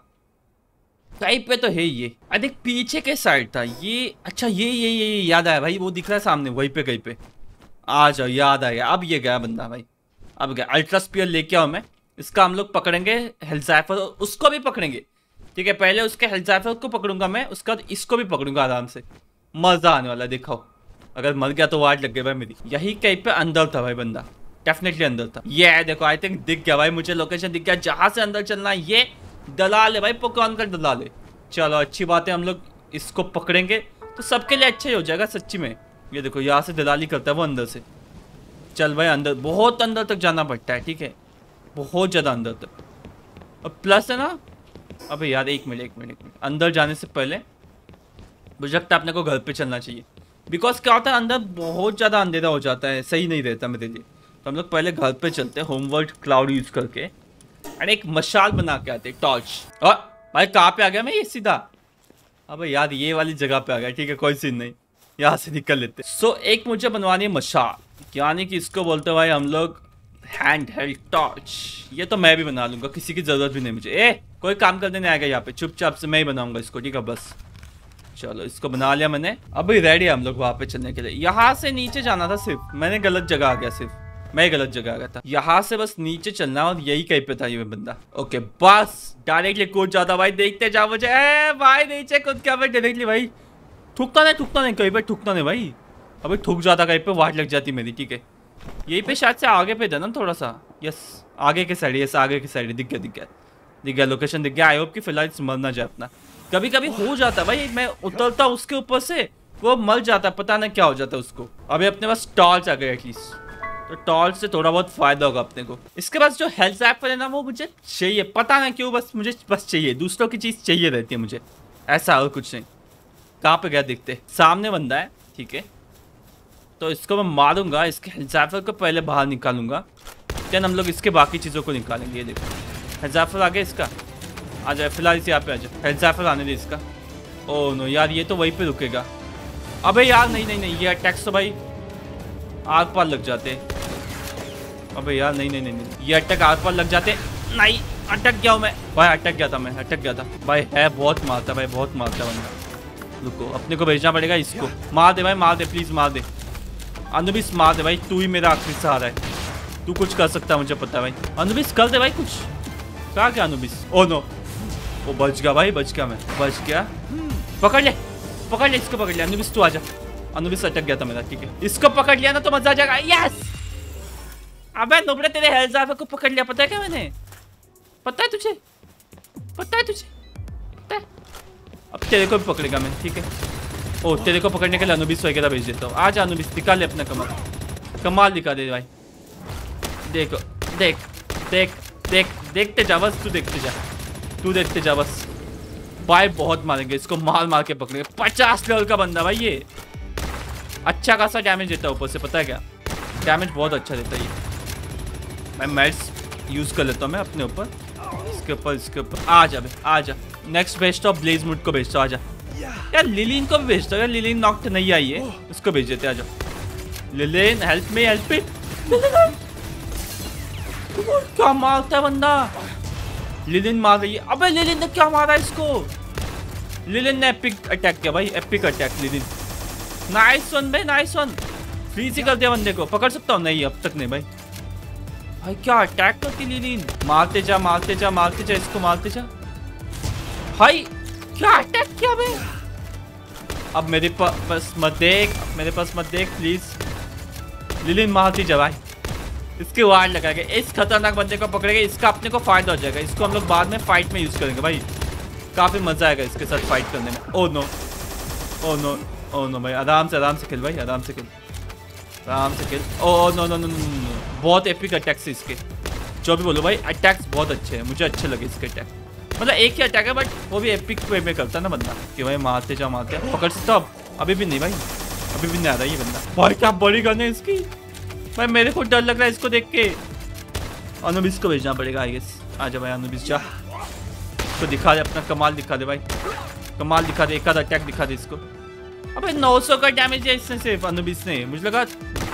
कहीं पे तो है ये। आई थिंक पीछे के साइड था। ये अच्छा ये ये ये, ये याद आया भाई वो दिख रहा है सामने वहीं पे कहीं पे। आ जाओ याद आ गया। अब ये गया बंदा भाई। अब गया। अल्ट्रा स्पीयर लेके आओ मैं। इसका हम लोग पकड़ेंगे हेल्जाइफर उसको भी पकड़ेंगे। ठीक है, पहले उसके हेल्जाइफर को पकड़ूँगा मैं, उसके बाद इसको भी पकड़ूँगा आराम से। मज़ा आने वाला है देखो अगर मर गया तो वाट लग गई भाई मेरी। यही कहीं पे अंदर था भाई बंदा। डेफिनेटली अंदर था। ये है, देखो आई थिंक दिख गया भाई, मुझे लोकेशन दिख गया। जहाँ से अंदर चलना है, ये दलाल है भाई पोकॉन का दलाल है। चलो, अच्छी बात है, हम लोग इसको पकड़ेंगे। तो सबके लिए अच्छा ही हो जाएगा, सच्ची में। ये देखो, यहाँ से दलाली करता है वो अंदर से। चल भाई, अंदर, बहुत अंदर तक जाना पड़ता है, ठीक है। बहुत ज़्यादा अंदर तक। और प्लस है ना अबे यार एक मिनट एक मिनट एक मिनट। अंदर जाने से पहले मुझे लगता है अपने को घर पे चलना चाहिए। बिकॉज़ क्या होता है अंदर बहुत ज़्यादा अंधेरा हो जाता है सही नहीं रहता मेरे लिए। तो हम लोग पहले घर पे चलते हैं होमवर्ड क्लाउड यूज़ करके। एंड एक मशाल बना के आते टॉर्च और भाई कहाँ पे आ गया मैं ये सीधा? अब यार ये वाली जगह पे आ गया ठीक है कोई सीन नहीं। यहाँ से निकल लेते सो so, एक मुझे बनवानी है मशाल। यानी कि इसको बोलते भाई हम लोग हैंड हेल्ड टॉर्च ये तो मैं भी बना लूँगा किसी की ज़रूरत भी नहीं मुझे। ए कोई काम करने नहीं आएगा यहाँ पे। चुपचाप से मैं ही बनाऊँगा इसको, ठीक है, बस। चलो, इसको बना लिया मैंने। अभी रेडी है हम लोग वहाँ पे चलने के लिए। यहाँ से नीचे जाना था सिर्फ़। मैंने गलत जगह आ गया सिर्फ़। मैं गलत जगह आ गया था। यहाँ से बस नीचे चलना और यही कहीं पे था ये बंदा। ओके, बस। डायरेक्टली कूद जाता भाई, देखते जाओ मुझे। भाई नीचे कूद क्या भाई डायरेक्टली भाई। ठुकता नहीं ठुकता नहीं, कहीं पे ठुकता नहीं भाई। अभी ठुक जाता कहीं पे, वाट लग जाती मेरी, ठीक है। यही पे शायद से आगे पे था ना थोड़ा सा। यस आगे के साइड यस आगे की साइड दिख गया दिख गया। दिख गया लोकेशन दिख गया आई होप कि फ़िलहाल मर ना जाए अपना। कभी कभी हो जाता भाई, मैं उतरता उसके ऊपर से, वो मर जाता पता नहीं क्या हो जाता उसको। अभी अपने पास टॉर्च आ गया एटलीस्ट तो टॉर्च से थोड़ा बहुत फ़ायदा होगा अपने को। इसके बाद जो हेल्थ ऐप है ना, वो मुझे चाहिए। पता नहीं क्यों, बस मुझे बस चाहिए। दूसरों की चीज़ चाहिए रहती है मुझे। ऐसा और कुछ नहीं। कहाँ पे गया देखते सामने बंदा है, ठीक है। तो इसको मैं मारूँगा, इसके हेल्जाफर को पहले बाहर निकालूँगा। देन हम लोग इसके बाकी चीज़ों को निकालेंगे, ये देखो। हेल्जाफर आ गया इसका। आ जाए फ़िलहाल इसे यहाँ पे आ जाए हेल्जाफर आने दे इसका। ओ, नो, यार, ये तो वहीं पे रुकेगा। अबे यार, नहीं नहीं नहीं, ये अटैक्स तो भाई आग पार लग जाते। अबे यार, नहीं नहीं नहीं नहीं, ये अटैक आग पार लग जाते। नहीं, अटक गया हूँ मैं। भाई, अटक गया था मैं, अटक गया था। भाई, है, बहुत मारता भाई, बहुत मारता बंदा। रुको, अपने को भेजना पड़ेगा इसको। मार दे भाई, मार दे प्लीज़ मार दे। अनुबिस मार दे भाई, तू ही मेरा आखिरी सहारा है। तू कुछ कर सकता है, मुझे पता है भाई। अनुबिस कर दे भाई कुछ। कहा क्या अनुबिस ओ नो वो बच गया भाई बच गया मैं बच गया पकड़ ले पकड़ ले इसको पकड़ लिया अनुबिस तू आ जा अनुबिस अटक गया था मेरा ठीक है इसको पकड़ लिया ना तो मज़ा आ जाएगा यस अबे नुबड़े तेरे हेल्जाफे को पकड़ लिया पता है क्या मैंने पता है तुझे पता है तुझे पता है अब तेरे को भी पकड़ेगा मैं ठीक है ओ तेरे को पकड़ने के लिए अनुबिस वगैरह भेज देता हूँ आज अनुबिस दिखा ले अपना कमाल कमाल दिखा दे भाई देखो देख देख देख देखते जा बस तू देखते जा। तू देखते जा बस। भाई बहुत मारेंगे इसको मार मार के पकड़ेंगे। पचास लेवल का बंदा भाई ये। अच्छा खासा डैमेज देता है ऊपर से पता है क्या? डैमेज बहुत अच्छा देता है ये। मैं मैट्स यूज़ कर लेता हूँ मैं अपने ऊपर। इसके ऊपर इसके ऊपर। आ जा भाई आ जा। नेक्स्ट भेजता हूँ ब्लेज मुड को भेजता हूँ आ जा। यार लिलिन को भी भेजता हूँ यार। लिलिन नॉक्ट नहीं आई है। उसको भेज देते आ जाओ Lyleen help me help me क्या मारता है बंदा लिलिन मार रही है अबे लिलिन ने क्या मारा इसको लिलिन ने एपिक अटैक किया भाई epic attack Lyleen nice one भाई नाइस वन फ्रीज ही कर दिया बंदे को पकड़ सकता हूँ नहीं अब तक नहीं भाई भाई क्या अटैक करती लिलिन मारते जा मारते जा मारते जा इसको मारते जा भाई क्या अटैक किया भाई अब मेरे पास मत देख मेरे पास मत देख प्लीज़ लिलिन मारती जा भाई इसके वार लगाएँगे। इस खतरनाक बंदे को पकड़ेगा, इसका अपने को फ़ायदा हो जाएगा। इसको हम लोग बाद में फाइट में यूज़ करेंगे भाई। काफ़ी मज़ा आएगा इसके साथ फाइट करने में। Oh no oh no oh no भाई। आराम से आराम से खेल भाई, आराम से खेल। आराम से खेल। Oh no no no no बहुत एपिक अटैक्स है इसके। जो भी बोलो भाई अटैक्स बहुत अच्छे हैं। मुझे अच्छे लगे इसके अटैक मतलब एक ही अटैक है बट वो भी एपिक वे में करता ना बंदा। कि भाई मारते जा मारते पकड़ सकता अभी भी नहीं भाई। अभी भी नहीं आ रहा ये बंदा। भाई, क्या बड़ी गन है इसकी। भाई, मेरे को डर लग रहा है इसको देख के। अनुबिस को भेजना पड़ेगा आई गेस आ भाई, अनुबिस, जा। तो दिखा दे, अपना कमाल दिखा दे भाई। कमाल दिखा दे, एक आध अटैक दिखा दे इसको। अबे 900 का डैमेज है इसने सिर्फ़, अनुबिस ने। मुझे लगा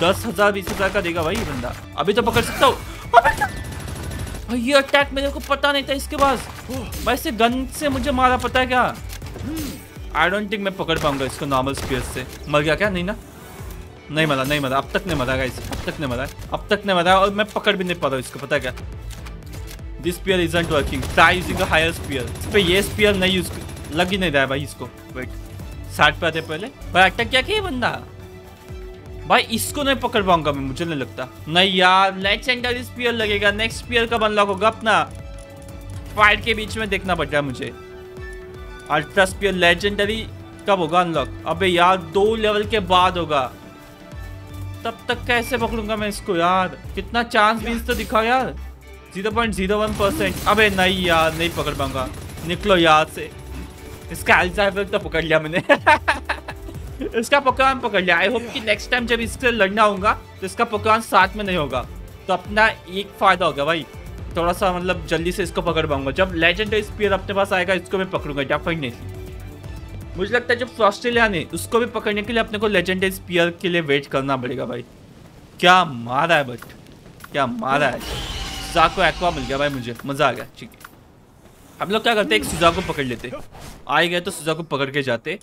दस हज़ार, बीस हज़ार का देगा भाई ये बंदा। अभी तो पकड़ सकता हूँ। भाई, ये अटैक मेरे को पता नहीं था इसके पास। वैसे गन से मुझे मारा, पता है क्या? आई डोंट थिंक मैं पकड़ पाऊँगा इसको नॉर्मल स्पीयर से। मर गया क्या? नहीं ना? नहीं मरा नहीं मरा अब तक नहीं मरा गाइस अब तक नहीं मरा अब तक नहीं मरा और मैं पकड़ भी नहीं पा रहा इसको, पता है क्या? This spear isn't working try using higher spear इस पे ये स्पीयर नहीं यूज़ लग ही नहीं रहा है भाई इसको। वेट साइड पे आते पहले। भाई अटक क्या किया बंदा? भाई, इसको नहीं पकड़ पाऊँगा मैं, मुझे नहीं लगता। नहीं यार लेजेंडरी स्पीयर लगेगा। नेक्स्ट स्पीयर कब अनलॉक होगा अपना? फाइट के बीच में देखना पड़ रहा है मुझे। अल्ट्रा स्पीयर लेजेंडरी कब होगा अनलॉक अबे यार, दो लेवल के बाद होगा। तब तक कैसे पकड़ूँगा मैं इसको, यार? कितना चांस भी तो दिखा, यार। Zero point zero one percent अबे नहीं, यार, नहीं पकड़ पाऊँगा। निकलो यार से। इसका अल्जाइमर तो पकड़ लिया मैंने। इसका पकवान पकड़ लिया। आई होप कि नेक्स्ट टाइम जब इससे लड़ना होगा तो इसका पकवान साथ में नहीं होगा। तो अपना एक फ़ायदा होगा भाई। थोड़ा सा मतलब जल्दी से इसको पकड़ पाऊँगा। जब लेजेंडरी स्पीयर अपने पास आएगा, इसको मैं पकड़ूँगा डेफिनेटली मुझे लगता है जब ऑस्ट्रेलिया ने उसको भी पकड़ने के लिए अपने को लेजेंडरी स्पीयर के लिए वेट करना पड़ेगा भाई। क्या मारा है बट, क्या मारा है। जाको एक्वा मिल गया भाई मुझे, मज़ा आ गया, ठीक है। हम लोग क्या करते हैं, एक सुजा को पकड़ लेते आए गए तो सुजा को पकड़ के जाते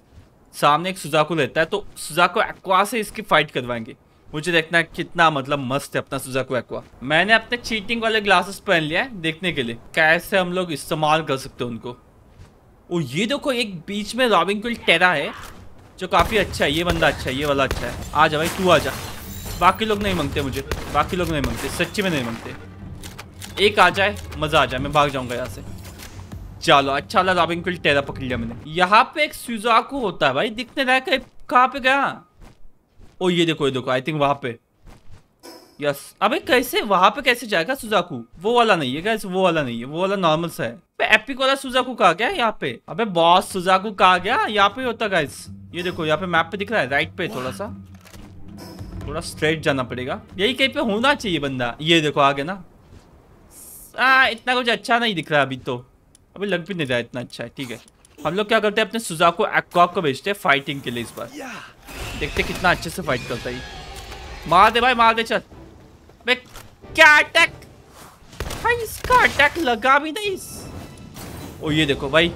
सामने एक सुजाको रहता है तो सुजाको एक्वा से इसकी फाइट करवाएँगे। मुझे देखना है कितना मतलब मस्त है अपना सुजाको एक्वा मैंने अपने चीटिंग वाले ग्लासेस पहन लिया है देखने के लिए। कैसे हम लोग इस्तेमाल कर सकते हैं उनको? ओ, ये देखो, एक बीच में रॉबिंग क्विल टेरा है, जो काफ़ी अच्छा है। ये बंदा अच्छा है, ये वाला अच्छा है। आ जा भाई, तू आ जा। बाकी लोग नहीं मांगते मुझे। बाकी लोग नहीं मांगते, सच्ची में नहीं मांगते। एक आ जाए, मज़ा आ जाए, मैं भाग जाऊँगा यहाँ से। चलो अच्छा वाला रॉबिन क्विल टेरा पकड़ लिया मैंने। यहाँ पे एक सुजाकू होता है भाई, दिखने है। कहाँ पे गया? ओ, ये देखो ये देखो आई थिंक वहाँ पे। यस अबे कैसे? वहाँ पे कैसे जाएगा सुजाकू? वो वाला नहीं है गैस वो वाला नहीं है वो वाला नॉर्मल सा है। एपिक वाला सुजाकू कहा गया यहाँ पे? अबे बॉस सुजाकू कहा गया? यहाँ पे होता गाइस ये देखो यहाँ पे मैप पे दिख रहा है राइट पे थोड़ा सा। थोड़ा स्ट्रेट जाना पड़ेगा। यही कहीं पे होना चाहिए बंदा। ये देखो आगे ना। आ, इतना कुछ अच्छा नहीं दिख रहा अभी तो। अभी लग भी नहीं रहा इतना अच्छा है ठीक है। हम लोग क्या करते हैं अपने सुजाको एक्वाक को भेजते हैं फाइटिंग के लिए इस बार। देखते कितना अच्छे से फाइट करता है मार दे भाई मार दे चल। क्या अटैक भाई, इसका अटैक लगा भी नहीं ओ, ये देखो भाई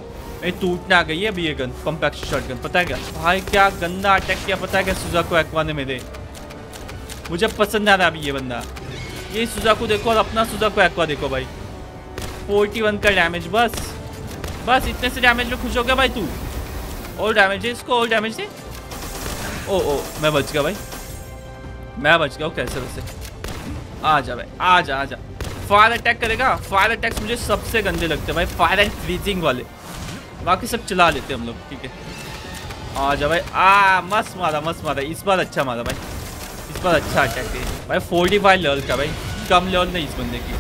मैं टूटने आ गई है अभी ये गन कॉम्पैक्ट शॉट गन पता है क्या? भाई, क्या गंदा अटैक किया, पता है क्या सुजा को एक्वा ने मेरे? मुझे पसंद आ रहा है अभी ये बंदा। ये सुजा को देखो और अपना सुजा को एक्वा देखो भाई। फोर्टी वन का डैमेज बस। बस, इतने से डैमेज में खुश हो गया भाई तू। और डैमेज है इसको, और डैमेज है? ओ ओ, मैं बच गया भाई। मैं बच गया कैसे वैसे? आ जा भाई, आ जा आ जा। फायर अटैक करेगा फायर अटैक्स मुझे सबसे गंदे लगते हैं भाई फायर एंड फ्रीजिंग वाले। बाकी सब चला लेते हैं हम लोग, ठीक है। आ जा भाई, आ, मस्त मारा मस्त मारा, इस बार अच्छा मारा भाई। इस बार अच्छा अटैक है। भाई फोर्टी फाइव लेवल का भाई, कम लेवल नहीं इस बंदे की।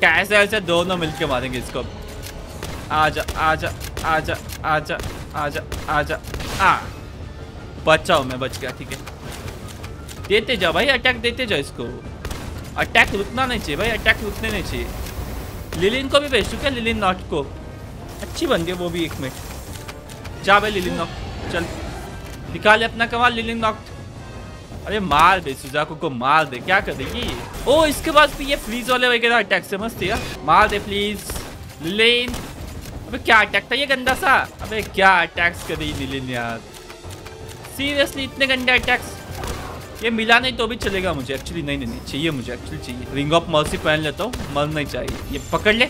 कैसे ऐसे दोनों मिलके मारेंगे इसको। आ जा आ जा आ जा आ जा आ जा आ जा। आ बचाओ मैं, बच गया, ठीक है। देते जाओ भाई अटैक देते जाओ इसको। अटैक रुकना नहीं चाहिए भाई अटैक रुकने नहीं चाहिए। लिलिन को भी भेज चुके हैं लिलिन नॉट को। अच्छी बन गई वो भी एक मिनट जा भाई लिलिन नॉट चल। निकाले अपना कमाल लिलिन नॉट अरे मार दे सुजाको को मार दे, क्या कर देगी ओ, इसके बाद भी ये फ्रीज वाले वगैरह अटैक से मस्त है मार दे प्लीज़ लिलिन अबे क्या अटैक था ये गंदा सा? अबे क्या अटैक्स कर लिलिन यार। सीरियसली इतने गंदे अटैक्स ये मिला नहीं तो भी चलेगा मुझे एक्चुअली नहीं नहीं चाहिए मुझे एक्चुअली चाहिए। रिंग ऑफ़ मर्सी पहन लेता हूँ मर नहीं चाहिए। ये पकड़ ले।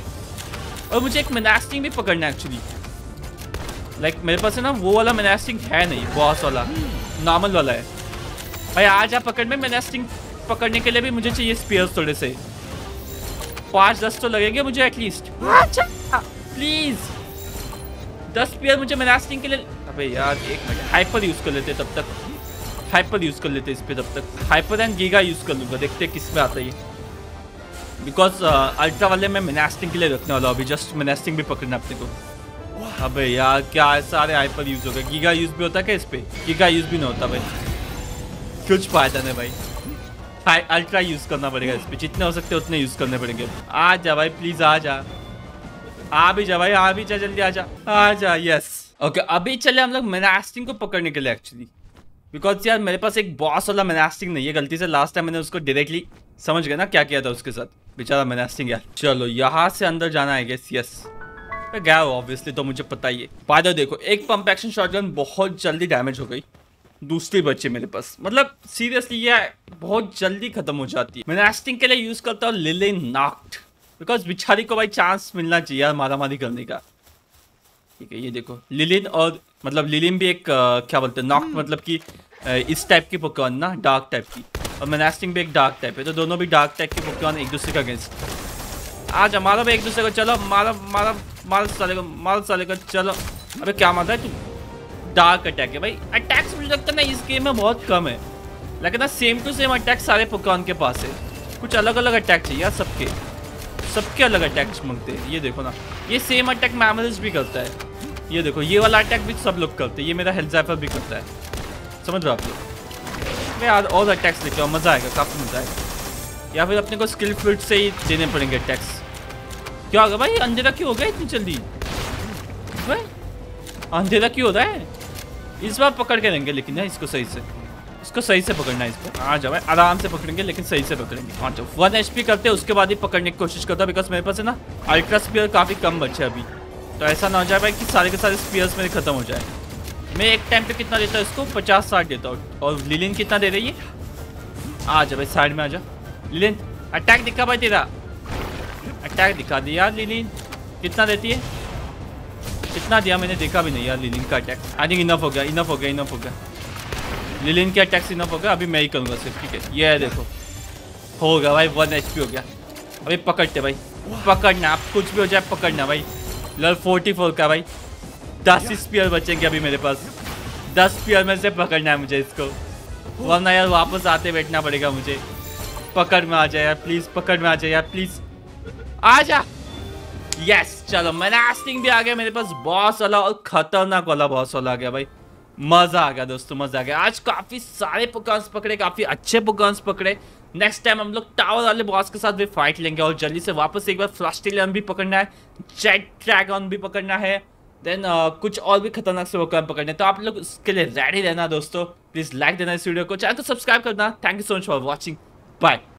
और मुझे एक मिनास्टिंग भी पकड़ना है एक्चुअली लाइक like, मेरे पास है ना वो वाला मेनास्टिंग है नहीं बॉस वाला। नॉर्मल वाला है। भाई आ जा पकड़ में मैंने स्टिंग पकड़ने के लिए भी मुझे चाहिए स्पेयर्स थोड़े से। पाँच दस तो लगेंगे मुझे एटलीस्ट अच्छा प्लीज़ दस स्पेयर मुझे मैनास्टिंग के लिए अबे यार एक मिनट हाइपर यूज़ कर लेते तब तक। हाइपर यूज़ कर लेते इस पे तब तक। हाइपर एंड गीगा यूज़ कर लूँगा। देखते किसमें आता है बिकॉज़ अल्ट्रा वाले में मिनास्टिंग के लिए रखने वाला अभी। जस्ट मिनास्टिंग भी पकड़ना अपने को। अबे यार क्या सारे हाइपर यूज़ हो गए। गीगा यूज़ भी होता है क्या इस पे? गीगा यूज़ भी नहीं होता भाई। कुछ फ़ायदा नहीं भाई। अल्ट्रा यूज़ करना पड़ेगा इस पर जितने हो सकते उतने यूज़ करने पड़ेंगे। आ जा भाई प्लीज़ आ जा। आ भी जा भाई आ भी जा जल्दी आ जा। आ जा यस ओके okay, अभी चले हम लोग मेनास्टिंग को पकड़ने के लिए एक्चुअली बिकॉज़ यार, मेरे पास एक बॉस वाला मेनास्टिंग नहीं है। गलती से लास्ट टाइम मैंने उसको डायरेक्टली समझ गया ना क्या किया था उसके साथ। बेचारा मेनास्टिंग यार। चलो, यहाँ से अंदर जाना है गेस यस गया हो ऑब्वियसली तो मुझे पता ही है। फ़ायदा देखो, एक पंप एक्शन शॉटगन बहुत जल्दी डैमेज हो गई। दूसरी बच्चे मेरे पास। मतलब सीरियसली ये बहुत जल्दी खत्म हो जाती है। मैंने एस्टिंग के लिए यूज़ करता हूँ लिलिन नाक्ट बिकॉज़ बिछारी को भाई चांस मिलना चाहिए यार मारा मारी करने का। ठीक है, ये देखो लिलिन और मतलब लिलिम भी एक uh, क्या बोलते हैं नॉक मतलब कि इस टाइप की पोकॉन ना डार्क टाइप की। और मैनास्टिंग भी एक डार्क टाइप है तो दोनों भी डार्क टाइप की पोकॉन एक दूसरे का अगेंस्ट आज मारो भाई एक दूसरे को चलो मारो मारो मार साले को मार साले को चलो। अबे क्या मारता है तू? डार्क अटैक है भाई। अटैक्स मुझे लगता है ना इस गेम में बहुत कम है। लेकिन ना सेम टू सेम अटैक सारे पोकॉन के पास है। कुछ अलग अलग अटैक चाहिए यार सबके। सबके अलग अटैक्स मांगते हैं ये देखो ना। ये सेम अटैक मैमल्स भी करता है। ये देखो, ये वाला अटैक भी सब लोग करते हैं। ये मेरा हेल्थ भी करता है। समझ रहे आप लोग? मैं यार और अटैक्स लेके मज़ा आएगा, काफ़ी मज़ा आएगा। या फिर अपने को स्किल फिट से ही देने पड़ेंगे अटैक्स क्या होगा भाई? अंधेरा क्यों हो गया इतनी जल्दी? भाई, अंधेरा क्यों हो रहा है? इस बार पकड़ के देंगे लेकिन ना इसको सही से। इसको सही से पकड़ना है इसको। आ जाओ भाई, आराम से पकड़ेंगे, लेकिन सही से पकड़ेंगे। हाँ जाओ। वन एचपी करते हैं, उसके बाद ही पकड़ने की कोशिश करता बिकॉज़ मेरे पास है ना अल्ट्रा स्पीयर काफ़ी कम बचे अभी। तो ऐसा ना हो जाए भाई कि सारे के सारे स्पीयर्स मेरे खत्म हो जाए। मैं एक टाइम पे कितना देता हूँ इसको? पचास साठ देता हूँ। और लिलिन कितना दे रही है? आ जा भाई साइड में आ जा। लिलिन अटैक दिखा भाई तेरा। अटैक दिखा दिया यार लिलिन कितना देती है? कितना दिया मैंने? देखा भी नहीं यार लिलिन का अटैक आई थिंक इनफ हो गया इनफ हो गया इनफ हो गया। लिलिन का अटैक इनफ हो गया अभी मैं ही करूँगा सिर्फ़ ठीक है? ये देखो। हो गया भाई वन एच हो गया। अभी पकड़ते भाई। पकड़ना आप कुछ भी हो जाए पकड़ना भाई। लल फोर्टी फोर का भाई। दस स्पीयर बचेंगे अभी मेरे पास। दस स्पीयर में से पकड़ना है मुझे इसको। वरना यार वापस आते बैठना पड़ेगा मुझे। पकड़ में आ जाए यार प्लीज़ पकड़ में आ जाए यार प्लीज़ आ जा। यस चलो मैनास्टिंग भी आ गया मेरे पास बॉस वाला और खतरनाक वाला बॉस वाला आ गया भाई। मज़ा आ गया दोस्तों मज़ा आ गया। आज काफ़ी सारे पुकांस पकड़े काफ़ी अच्छे पुकांस पकड़े। नेक्स्ट टाइम हम लोग टावर वाले बॉस के साथ भी फाइट लेंगे और जल्दी से वापस एक बार फ्लास्टिलियन भी पकड़ना है जेट ट्रैगन भी पकड़ना है देन uh, कुछ और भी खतरनाक से वोकन पकड़ने तो आप लोग उसके लिए रेडी रहना दोस्तों। प्लीज़ लाइक देना इस वीडियो को। चैनल को सब्सक्राइब करना। Thank you so much for watching bye